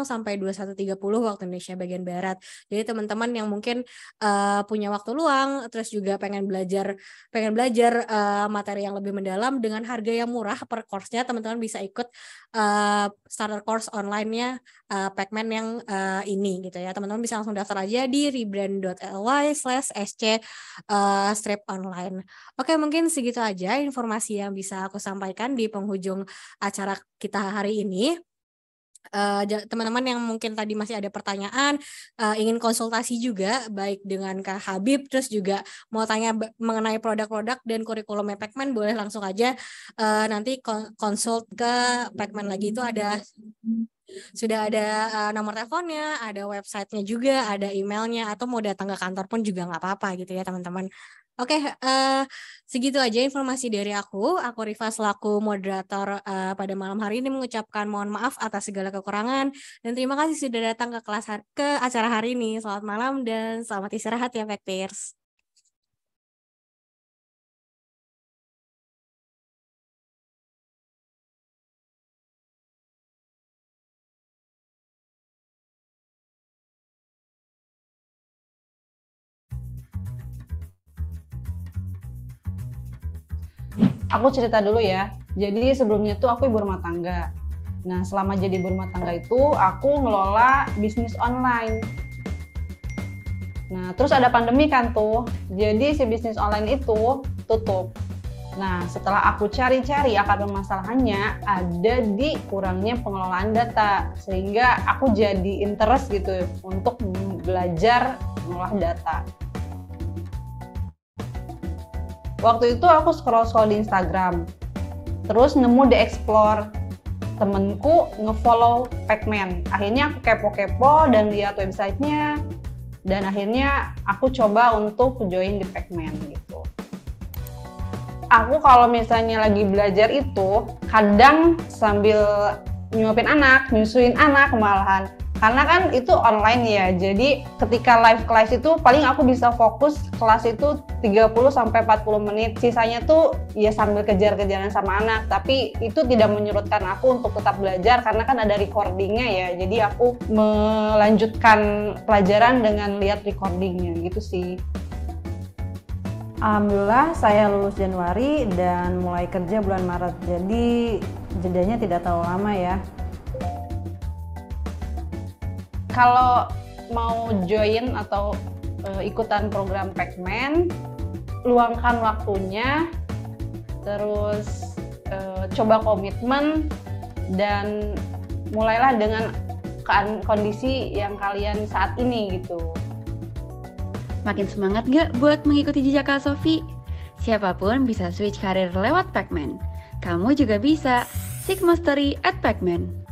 sampai 21.30 waktu Indonesia bagian Barat. Jadi teman-teman yang mungkin uh, punya waktu luang, terus juga pengen belajar pengen belajar uh, materi yang lebih mendalam dengan harga yang murah per course-nya, teman-teman bisa ikut uh, starter course online-nya uh, Pacman yang uh, ini gitu ya. Teman-teman bisa langsung daftar aja di rebrand.ly slash sc uh, strip online. Oke, mungkin segitu aja informasi yang bisa aku sampaikan di penghujung acara kita hari ini teman-teman uh, yang mungkin tadi masih ada pertanyaan uh, ingin konsultasi juga baik dengan Kak Habib terus juga mau tanya mengenai produk-produk dan kurikulum Pacman boleh langsung aja uh, nanti konsult ke Pacman lagi itu ada sudah ada uh, nomor teleponnya, ada websitenya juga, ada emailnya, atau mau datang ke kantor pun juga nggak apa-apa gitu ya teman-teman. Oke, uh, segitu aja informasi dari aku. Aku Riva selaku moderator uh, pada malam hari ini mengucapkan mohon maaf atas segala kekurangan dan terima kasih sudah datang ke kelas ke acara hari ini. Selamat malam dan selamat istirahat ya Vectors. Aku cerita dulu ya. Jadi sebelumnya tuh aku ibu rumah tangga. Nah, selama jadi ibu rumah tangga itu aku ngelola bisnis online. Nah, terus ada pandemi kan tuh. Jadi si bisnis online itu tutup. Nah, setelah aku cari-cari akar permasalahannya ada di kurangnya pengelolaan data. Sehingga aku jadi interest gitu untuk belajar mengolah data waktu itu aku scroll scroll di Instagram. Terus nemu di explore. Temenku ngefollow Pacman. Akhirnya aku kepo-kepo dan lihat websitenya. Dan akhirnya aku coba untuk join di Pacman gitu. Aku kalau misalnya lagi belajar itu kadang sambil nyuapin anak nyusuin anak malahan karena kan itu online ya jadi ketika live class itu paling aku bisa fokus kelas itu 30 sampai 40 menit. Sisanya tuh ya sambil kejar-kejaran sama anak tapi itu tidak menyurutkan aku untuk tetap belajar karena kan ada recordingnya ya. Jadi aku melanjutkan pelajaran dengan lihat recordingnya gitu sih. Alhamdulillah saya lulus Januari dan mulai kerja bulan Maret. Jadi jedanya tidak terlalu lama ya kalau mau join atau uh, ikutan program Pacman, luangkan waktunya, terus uh, coba komitmen dan mulailah dengan kondisi yang kalian saat ini gitu. Makin semangat nggak buat mengikuti jejak Kak Sofi? Siapa pun bisa switch karir lewat Pacman. Kamu juga bisa. Seek Mastery at Pacman.